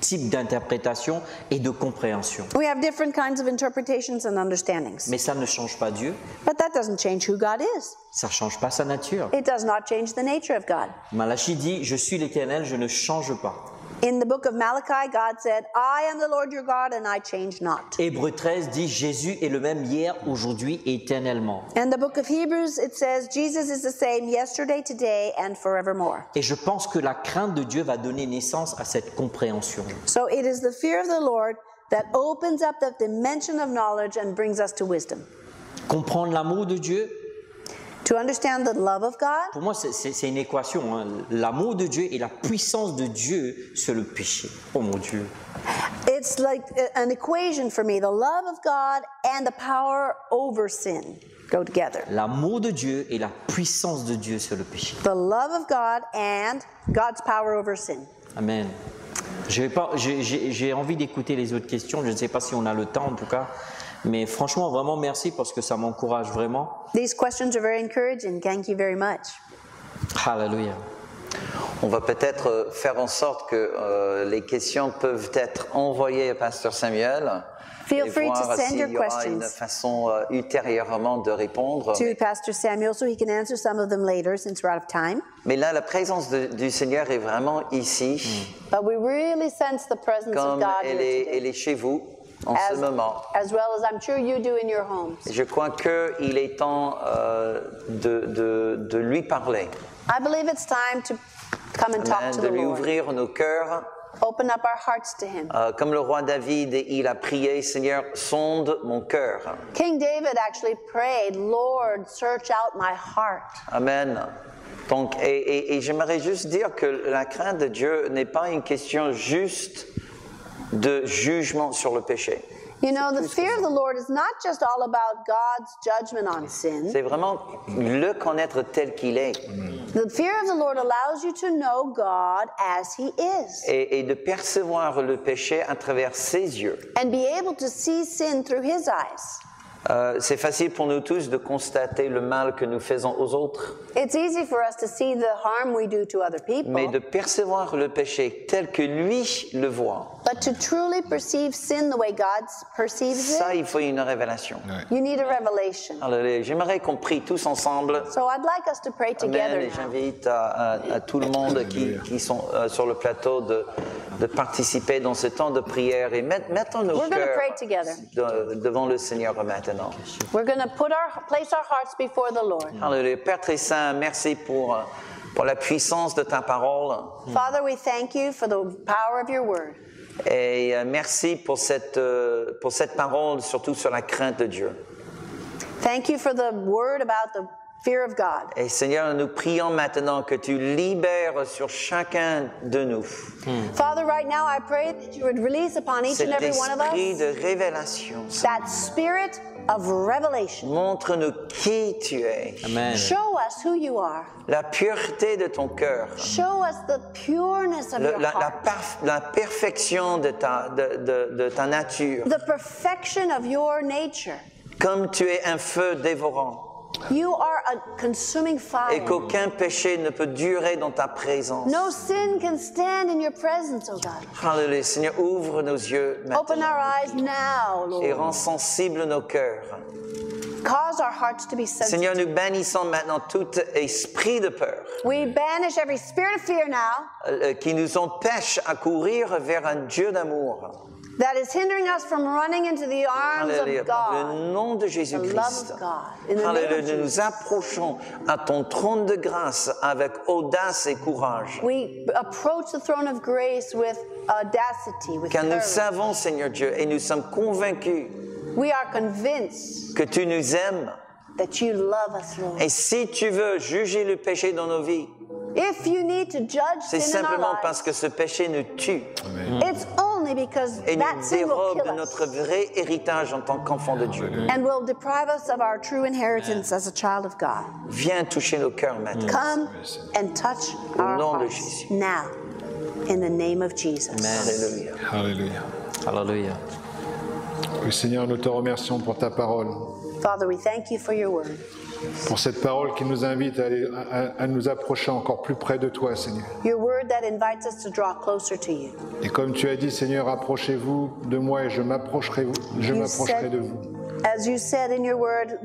types d'interprétations et de compréhension. We have different kinds of interpretations and understandings. Mais ça ne change pas Dieu, But that doesn't change who God is. ça ne change pas sa nature. It does not change the nature of God. Malachi dit, je suis l'Éternel, je ne change pas. In the book of Malachi, God said, I am the Lord your God and I change not. Hébreu 13 dit, Jésus est le même hier, aujourd'hui et éternellement. In the book of Hebrews, it says, Jesus is the same yesterday, today, and forevermore. Et je pense que la crainte de Dieu va donner naissance à cette compréhension. So it is the fear of the Lord that opens up the dimension of knowledge and brings us to wisdom. Comprendre l'amour de Dieu, To understand the love of God, pour moi, c'est- une équation. hein. L'amour de Dieu et la puissance de Dieu sur le péché. Oh mon Dieu. it's like a- an equation for me. The love of God and the power over sin go together. L'amour de Dieu et la puissance de Dieu sur le péché. The love of God and God's power over sin. Amen. Je vais pas- J'ai j'ai- j'ai envie d'écouter les autres questions. Je ne sais pas si on a le temps en tout cas. Mais franchement, vraiment merci parce que ça m'encourage vraiment. These questions are very encouraging. Thank you very much. Alléluia. On va peut-être euh, faire en sorte que euh, les questions peuvent être envoyées à Pasteur Samuel. Feel et free to voir send s'il your y aura questions. une façon euh, ultérieurement de répondre. To Pastor Samuel so he can answer some of them later since we're out of time. Mais là, la présence de- du Seigneur est vraiment ici, But we really sense the presence of comme God elle here est, today. elle est chez vous en as, ce moment. as well as I'm sure you do in your homes. Je crois qu'il est temps euh, de, de- de lui parler, I believe it's time to come and talk to de the lui Lord. ouvrir nos cœurs. Open up our hearts to Him. Euh, comme le roi David, il a prié, Seigneur, sonde mon cœur. King David actually prayed, Lord, search out my heart. Amen. Donc, et, et- et j'aimerais juste dire que la crainte de Dieu n'est pas une question juste de jugement sur le péché. You know, the fear of the Lord is not just all about God's judgment on sin. C'est vraiment le connaître tel qu'il est The fear of the Lord allows you to know God as He is et, et de percevoir le péché à travers ses yeux. and be able to see sin through His eyes. Euh, c'est facile pour nous tous de constater le mal que nous faisons aux autres, It's easy for us to see the harm we do to other people, mais de percevoir le péché tel que lui le voit, but to truly perceive sin the way God perceives ça, it, il faut une révélation. you need a revelation. Alléluia. J'aimerais qu'on prie tous ensemble. So I'd like us to pray Amen. together Et now. j'invite à, à- à tout le monde qui, qui sont euh, sur le plateau de, de participer dans ce temps de prière et met- mettons nos cœurs pray together. de- devant le Seigneur maintenant. We're going to put our place our hearts before the Lord. Père très saint, merci pour, euh, pour la puissance de ta parole Father, we thank you for the power of your word. et euh, merci pour cette, euh, pour cette parole, surtout sur la crainte de Dieu. Thank you for the word about the fear of God. Et Seigneur, nous prions maintenant que tu libères sur chacun de nous Father, right now I pray that you would release upon each and every one of us de révélation. that spirit of revelation. Montre-nous qui tu es, Amen. Show us who you are. la pureté de ton cœur, Show us the pureness of le- your la, la heart. parf- la perfection de ta, de, de- de ta nature, The perfection of your nature. comme tu es un feu dévorant, You are a consuming et fire. qu'aucun péché ne peut durer dans ta présence. No sin can stand in your presence, oh God. Alléluia. Seigneur, ouvre nos yeux Open maintenant our eyes now, et rends sensibles nos cœurs. Cause our hearts to be Seigneur, nous bannissons maintenant tout esprit de peur We banish every spirit of fear now euh, qui nous empêche à courir vers un Dieu d'amour. That is hindering us from running into the arms Alléluia. of God. le nom de The Jésus-Christ. love of God. In the name Alléluia. of Nous nous Jesus. approchons à ton trône de grâce avec audace et courage. We approach the throne of grace with audacity, with Car nous courage. savons, Seigneur Dieu, et nous sommes convaincus We are convinced que tu nous aimes. that you love us, Lord. Et si tu veux juger le péché dans nos vies, If you need to judge c'est sin in our simplement lives, parce que ce péché nous tue it's only because et that nous sin will dérobe de notre vrai héritage en tant qu'enfant de Dieu. and will deprive us of our true inheritance as a child of God. Viens toucher nos cœurs maintenant. Come and touch our nom de hearts Jésus. now, in the name of Jesus. Alléluia. Alléluia. Alléluia. Oui, Seigneur, nous te remercions pour ta parole, Father, we thank you for your word. Pour cette parole qui nous invite à, aller- à- à nous approcher encore plus près de toi, Seigneur. Your word that invites us to draw closer to you. Et comme tu as dit, Seigneur, approchez-vous de moi et je m'approcherai, je You m'approcherai said- de vous. As you said in your word,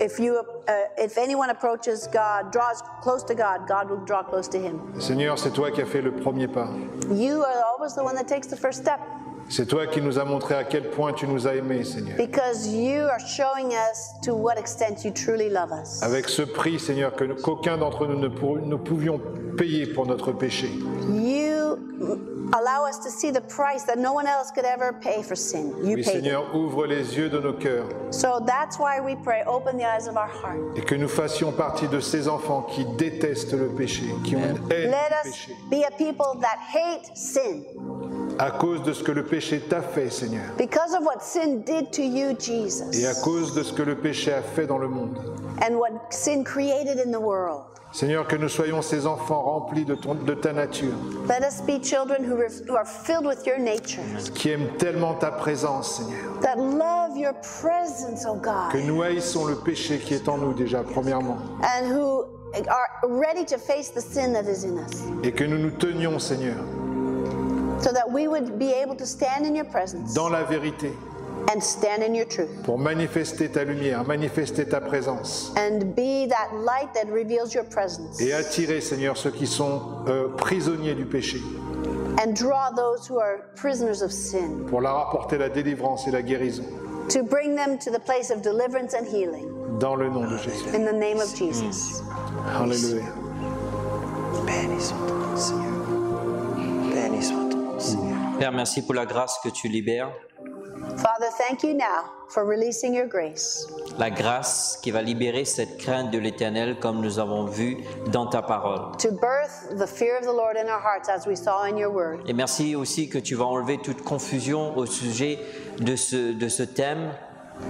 if you uh, if anyone approaches God, draws close to God, God will draw close to him. Seigneur, c'est toi qui as fait le premier pas. You are always the one that takes the first step C'est toi qui nous as montré à quel point tu nous as aimés, Seigneur. because you are showing us to what extent you truly love us. Avec ce prix, Seigneur, que qu'aucun d'entre nous ne, pour- ne pouvions payer pour notre péché. You allow us to see the price that no one else could ever pay for sin. You Oui, paid it. Seigneur, ouvre les yeux de nos cœurs So that's why we pray, open the eyes of our heart. et que nous fassions partie de ces enfants qui détestent le péché, qui ont une haine Let us péché, be a people that hate sin à cause de ce que le péché t'a fait, Seigneur, because of what sin did to you, Jesus, et à cause de ce que le péché a fait dans le monde. and what sin created in the world. Seigneur, que nous soyons ces enfants remplis de, ton- de ta nature, Let us be children who, who are filled with your nature, qui aiment tellement ta présence, Seigneur, that love your presence, oh God, que nous haïssons le péché qui est en nous déjà, premièrement, and who are ready to face the sin that is in us, et que nous nous tenions, Seigneur, so that we would be able to stand in your presence dans la vérité, and stand in your truth. pour manifester ta lumière, manifester ta présence, and be that light that reveals your presence et attirer, Seigneur, ceux qui sont euh, prisonniers du péché, and draw those who are prisoners of sin pour leur apporter la délivrance et la guérison, to bring them to the place of deliverance and healing dans le nom de Jésus. in the name of Jesus. Alléluia. Ton nom, Seigneur. Père, merci pour la grâce que tu libères. Father, thank you now for releasing your grace. La grâce qui va libérer cette crainte de l'éternel comme nous avons vu dans ta parole. To birth the fear of the Lord in our hearts as we saw in your word. Et merci aussi que tu vas enlever toute confusion au sujet de ce, de ce thème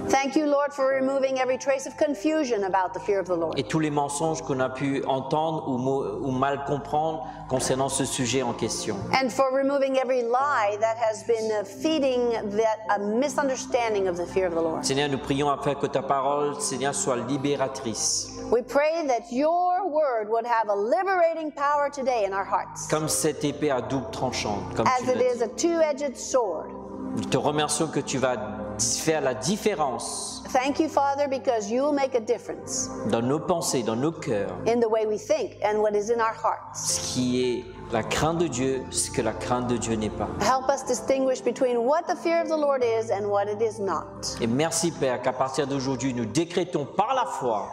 Thank you, Lord, for removing every trace of confusion about the fear of the Lord et tous les mensonges qu'on a pu entendre ou, mal comprendre concernant ce sujet en question. and for removing every lie that has been uh, feeding that a misunderstanding of the fear of the Lord. Seigneur, nous prions afin que ta parole, Seigneur, soit libératrice. We pray that your word would have a liberating power today in our hearts, Comme cette épée à double tranchante, comme as tu it is a sword. Nous te remercions que tu vas faire la différence Thank you, Father, because you will make a difference dans nos pensées, dans nos cœurs, in the way we think and what is in our hearts. ce qui est la crainte de Dieu, ce que la crainte de Dieu n'est pas. Help us distinguish between what the fear of the Lord is and what it is not. Et merci Père qu'à partir d'aujourd'hui, nous décrétons par la foi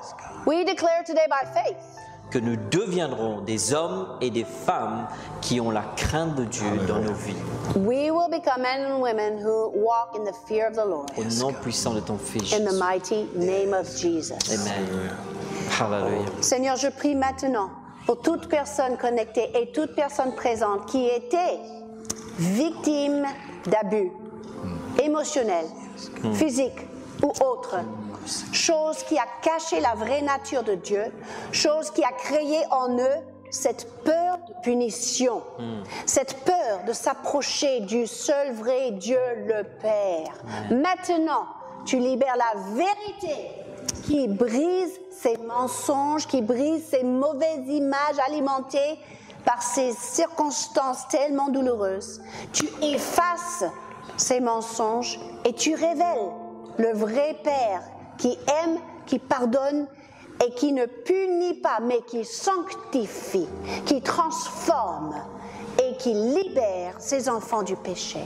We declare today by faith que nous deviendrons des hommes et des femmes qui ont la crainte de Dieu dans nos vies. we will become men and women who walk in the fear of the Lord. Au nom puissant de ton Fils. In the mighty name of Jesus. Amen. Alléluia. Seigneur, je prie maintenant pour toute personne connectée et toute personne présente qui était victime d'abus émotionnels, physiques ou autres. Chose qui a caché la vraie nature de Dieu, chose qui a créé en eux cette peur de punition, cette peur de s'approcher du seul vrai Dieu le Père. Maintenant, tu libères la vérité qui brise ces mensonges, qui brise ces mauvaises images alimentées par ces circonstances tellement douloureuses. Tu effaces ces mensonges et tu révèles le vrai Père qui aime, qui pardonne et qui ne punit pas, mais qui sanctifie, qui transforme et qui libère ses enfants du péché.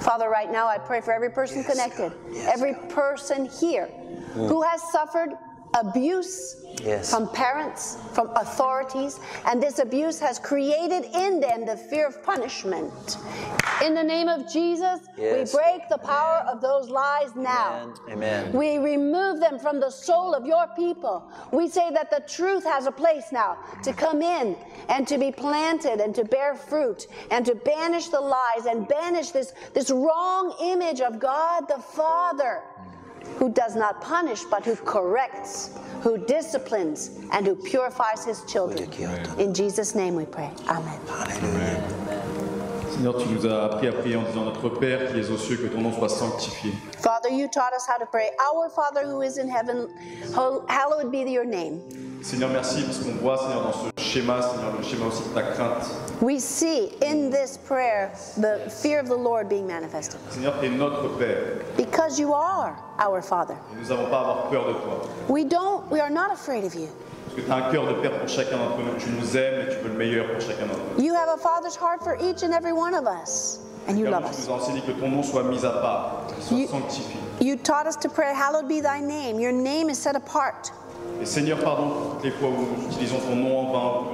Father, right now I pray for every person connected, every person here who has suffered abuse Yes. from parents, from authorities, and this abuse has created in them the fear of punishment. In the name of Jesus, Yes. we break the power of those lies now. Amen. Amen. We remove them from the soul of your people. We say that the truth has a place now to come in and to be planted and to bear fruit and to banish the lies and banish this, this wrong image of God the Father who does not punish but who corrects, who disciplines, and who purifies his children. In Jesus' name we pray. Amen. Seigneur, tu nous as appris à prier en disant Notre Père qui es aux cieux, que ton nom soit sanctifié. Father, you taught us how to pray. Our Father who is in heaven, hallowed be your name. Seigneur, merci parce qu'on voit, Seigneur, dans ce schéma, Seigneur, le schéma aussi de ta crainte. We see in this prayer the fear of the Lord being manifested. Seigneur, tu es notre Père. Because you are our Father. Et nous n'avons pas à avoir peur de toi. We don't we are not afraid of you. Tu as un cœur de Père pour chacun d'entre nous. Tu nous aimes et tu veux le meilleur pour chacun d'entre nous. You have a father's heart for each and every one of us. And you love tu us. nous as enseigné que ton nom soit mis à part, soit You- sanctifié. You taught us to pray, hallowed be thy name. Your name is set apart. Et Seigneur, pardon pour toutes les fois où nous utilisons ton nom en vain,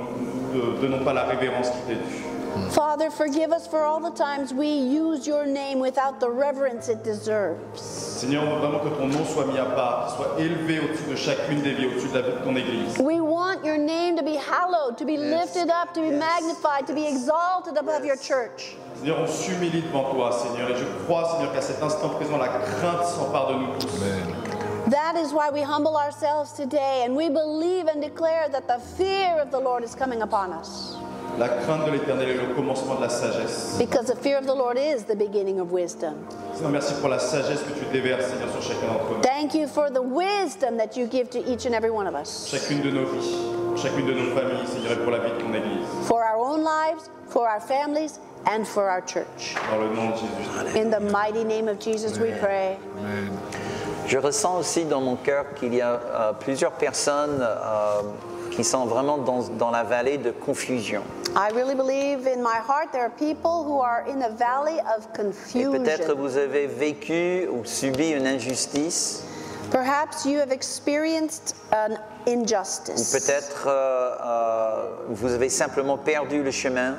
nous ne donnons pas la révérence qui t'est due. Father, forgive us for all the times we use your name without the reverence it deserves. Seigneur, on veut vraiment que ton nom soit mis à part, qu'il soit élevé au-dessus de chacune des vies, au-dessus de la vie de ton Église. We want your name to be hallowed, to be lifted up, to be magnified, to be exalted above your church. Seigneur, on s'humilie devant toi, Seigneur, et je crois, Seigneur, qu'à cet instant présent, la crainte s'empare de nous tous. That is why we humble ourselves today and we believe and declare that the fear of the Lord is coming upon us. La crainte de l'Éternel est le commencement de la sagesse. Because the fear of the Lord is the beginning of wisdom. Seigneur, merci pour la sagesse que tu déverses, Seigneur, sur chacun d'entre nous. Thank you for the wisdom that you give to each and every one of us. Chacune de nos vies, chacune de nos familles, Seigneur, et pour la vie de ton Église. For our own lives, for our families, and for our church. Dans le nom de Jésus. In the mighty name of Jesus we pray. Je ressens aussi dans mon cœur qu'il y a euh, plusieurs personnes euh, qui sont vraiment dans, dans la vallée de confusion. I really believe in my heart there are people who are in a valley of Et peut-être confusion. vous avez vécu ou subi une injustice, Perhaps you have experienced an ou injustice. peut-être euh, euh, vous avez simplement perdu le chemin.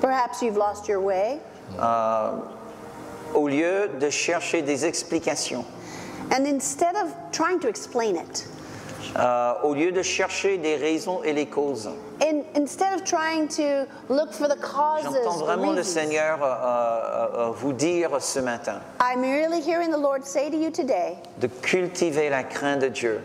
Perhaps you've lost your way. euh, au lieu de chercher des explications, And instead of trying to explain it, euh, au lieu de chercher des raisons et les causes. in, instead of trying to look for the causes, J'entends the vraiment le Seigneur euh, euh, euh, vous dire ce matin I'm really hearing the Lord say to you today, de cultiver la crainte de Dieu.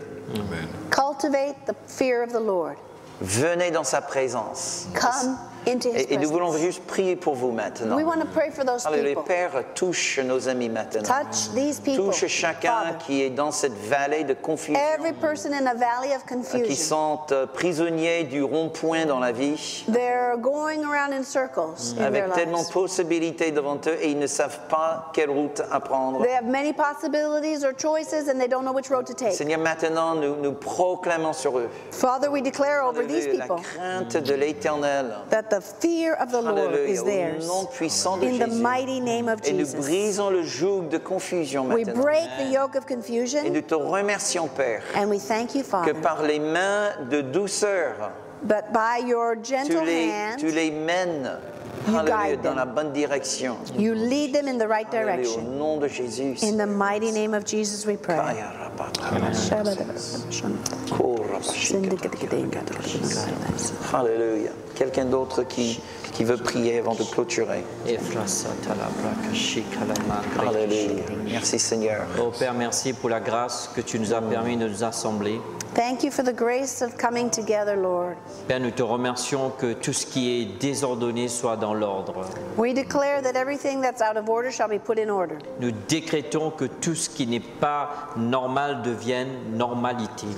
cultivate the fear of the Lord. Venez dans sa présence. Come into His Et, et nous voulons juste prier pour vous maintenant. We want to pray for those Alléluia. people. Père, touche nos amis maintenant. Touch these people. Touche chacun Father, qui est dans cette vallée de confusion, every person in a valley of qui confusion. sont euh, prisonniers du rond-point dans la vie, They're going around in circles in their avec tellement de possibilités devant eux et ils ne savent pas quelle route à prendre. They have many possibilities or choices and they don't know which road to take. Seigneur, maintenant, nous, nous proclamons sur eux Father, we declare over these la people crainte de l'Éternel. that the fear of the Lord is theirs. de In the mighty name of Et nous Jesus. brisons le joug de confusion We break the yoke of Et confusion nous te remercions, Père, and we thank you, que Father. par les mains de douceur, But by your tu gentle les, hand, tu les mènes You guide dans them. la bonne direction. you lead them in the right Alléluia, au direction. nom de Jésus. In the mighty name of Jesus, we pray. Alléluia. Quelqu'un d'autre qui, qui veut prier avant de clôturer. Alléluia. Merci Seigneur. Oh Père, merci pour la grâce que tu nous as permis de nous assembler. Thank you for the grace of coming together, Lord. Père, nous te remercions que tout ce qui est désordonné soit dans l'ordre. We declare that everything that's out of order shall be put in order. Nous décrétons que tout ce qui n'est pas normal devienne normalité.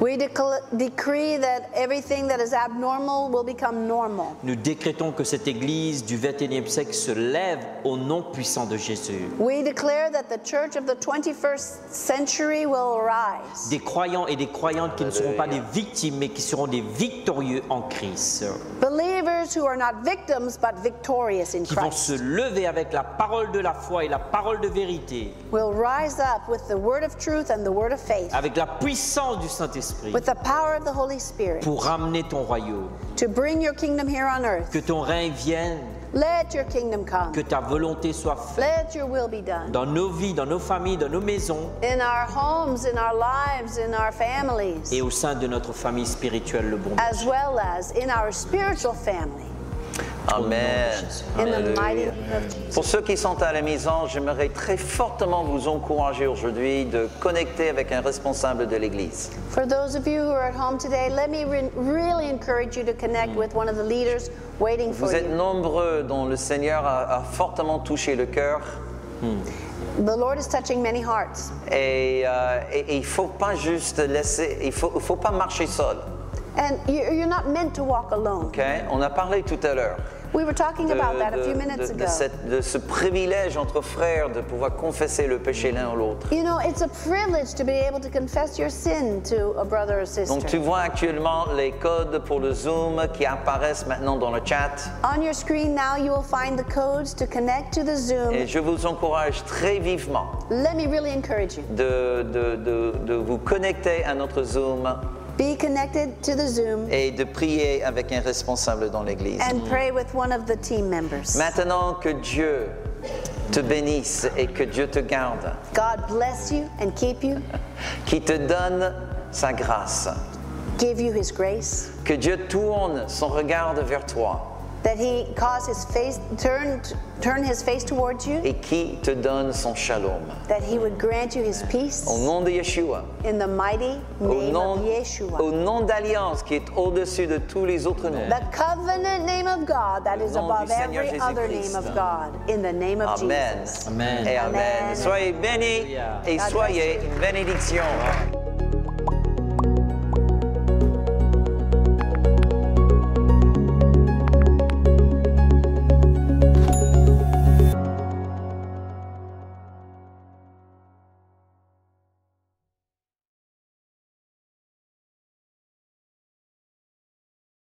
We decree that everything that is abnormal will become normal. Nous décrétons que cette Église du 21e siècle se lève au nom puissant de Jésus. We declare that the church of the 21st century will arise. Des croyants et des croyantes qui ne seront pas des victimes, mais qui seront des victorieux en Christ. Believers who are not victims but victorious in Qui vont se lever avec la parole de la foi et la parole de vérité, will rise up with the word of truth and the word of faith, avec la puissance du Saint-Esprit, with the power of the Holy Spirit pour ramener ton royaume. to bring your kingdom here on earth. Que ton règne vienne, Let your kingdom come. que ta volonté soit faite Let your will be done. dans nos vies, dans nos familles, dans nos maisons In our homes, in our lives, in our families, et au sein de notre famille spirituelle, le bon as well as in our spiritual family. Amen. In the mighty Alléluia. name of Jesus. Pour ceux qui sont à la maison, j'aimerais très fortement vous encourager aujourd'hui de connecter avec un responsable de l'Église. For those of you who are at home today, let me re- really encourage you to connect with one of the leaders waiting for Vous êtes you. nombreux dont le Seigneur a, a fortement touché le cœur The Lord is touching many hearts. et, euh, et- et il ne faut pas juste laisser, il ne faut, il faut pas marcher seul. And you- you're not meant to walk alone. ok On a parlé tout à l'heure. We were talking de, about that a few minutes de- de ago. cette- de ce privilège entre frères de pouvoir confesser le péché l'un ou l'autre. You know, it's a privilege to be able to confess your sin to a brother or sister. Donc tu vois actuellement les codes pour le Zoom qui apparaissent maintenant dans le chat. On your screen now, you will find the codes to connect to the Zoom. Et je vous encourage très vivement Let me really encourage you. de, de- de- de vous connecter à notre Zoom Be connected to the Zoom et de prier avec un responsable dans l'Église. and pray with one of the team members. Maintenant que Dieu te bénisse et que Dieu te garde, God bless you and keep you, qui te donne sa grâce, give you his grace, que Dieu tourne son regard vers toi that he cause his face turn turn his face towards you, et qui te donne son shalom. that he would grant you his peace Au nom de Yeshua, in the mighty au name nom, of Yeshua. au nom d'alliance qui est au-dessus de tous les autres noms. The covenant name of God that is nom du above Seigneur every other Jésus-Christ. name of God. In the name of Amen. Jesus. Amen. Et amen. Amen. Soyez bénis et God soyez you. une bénédiction.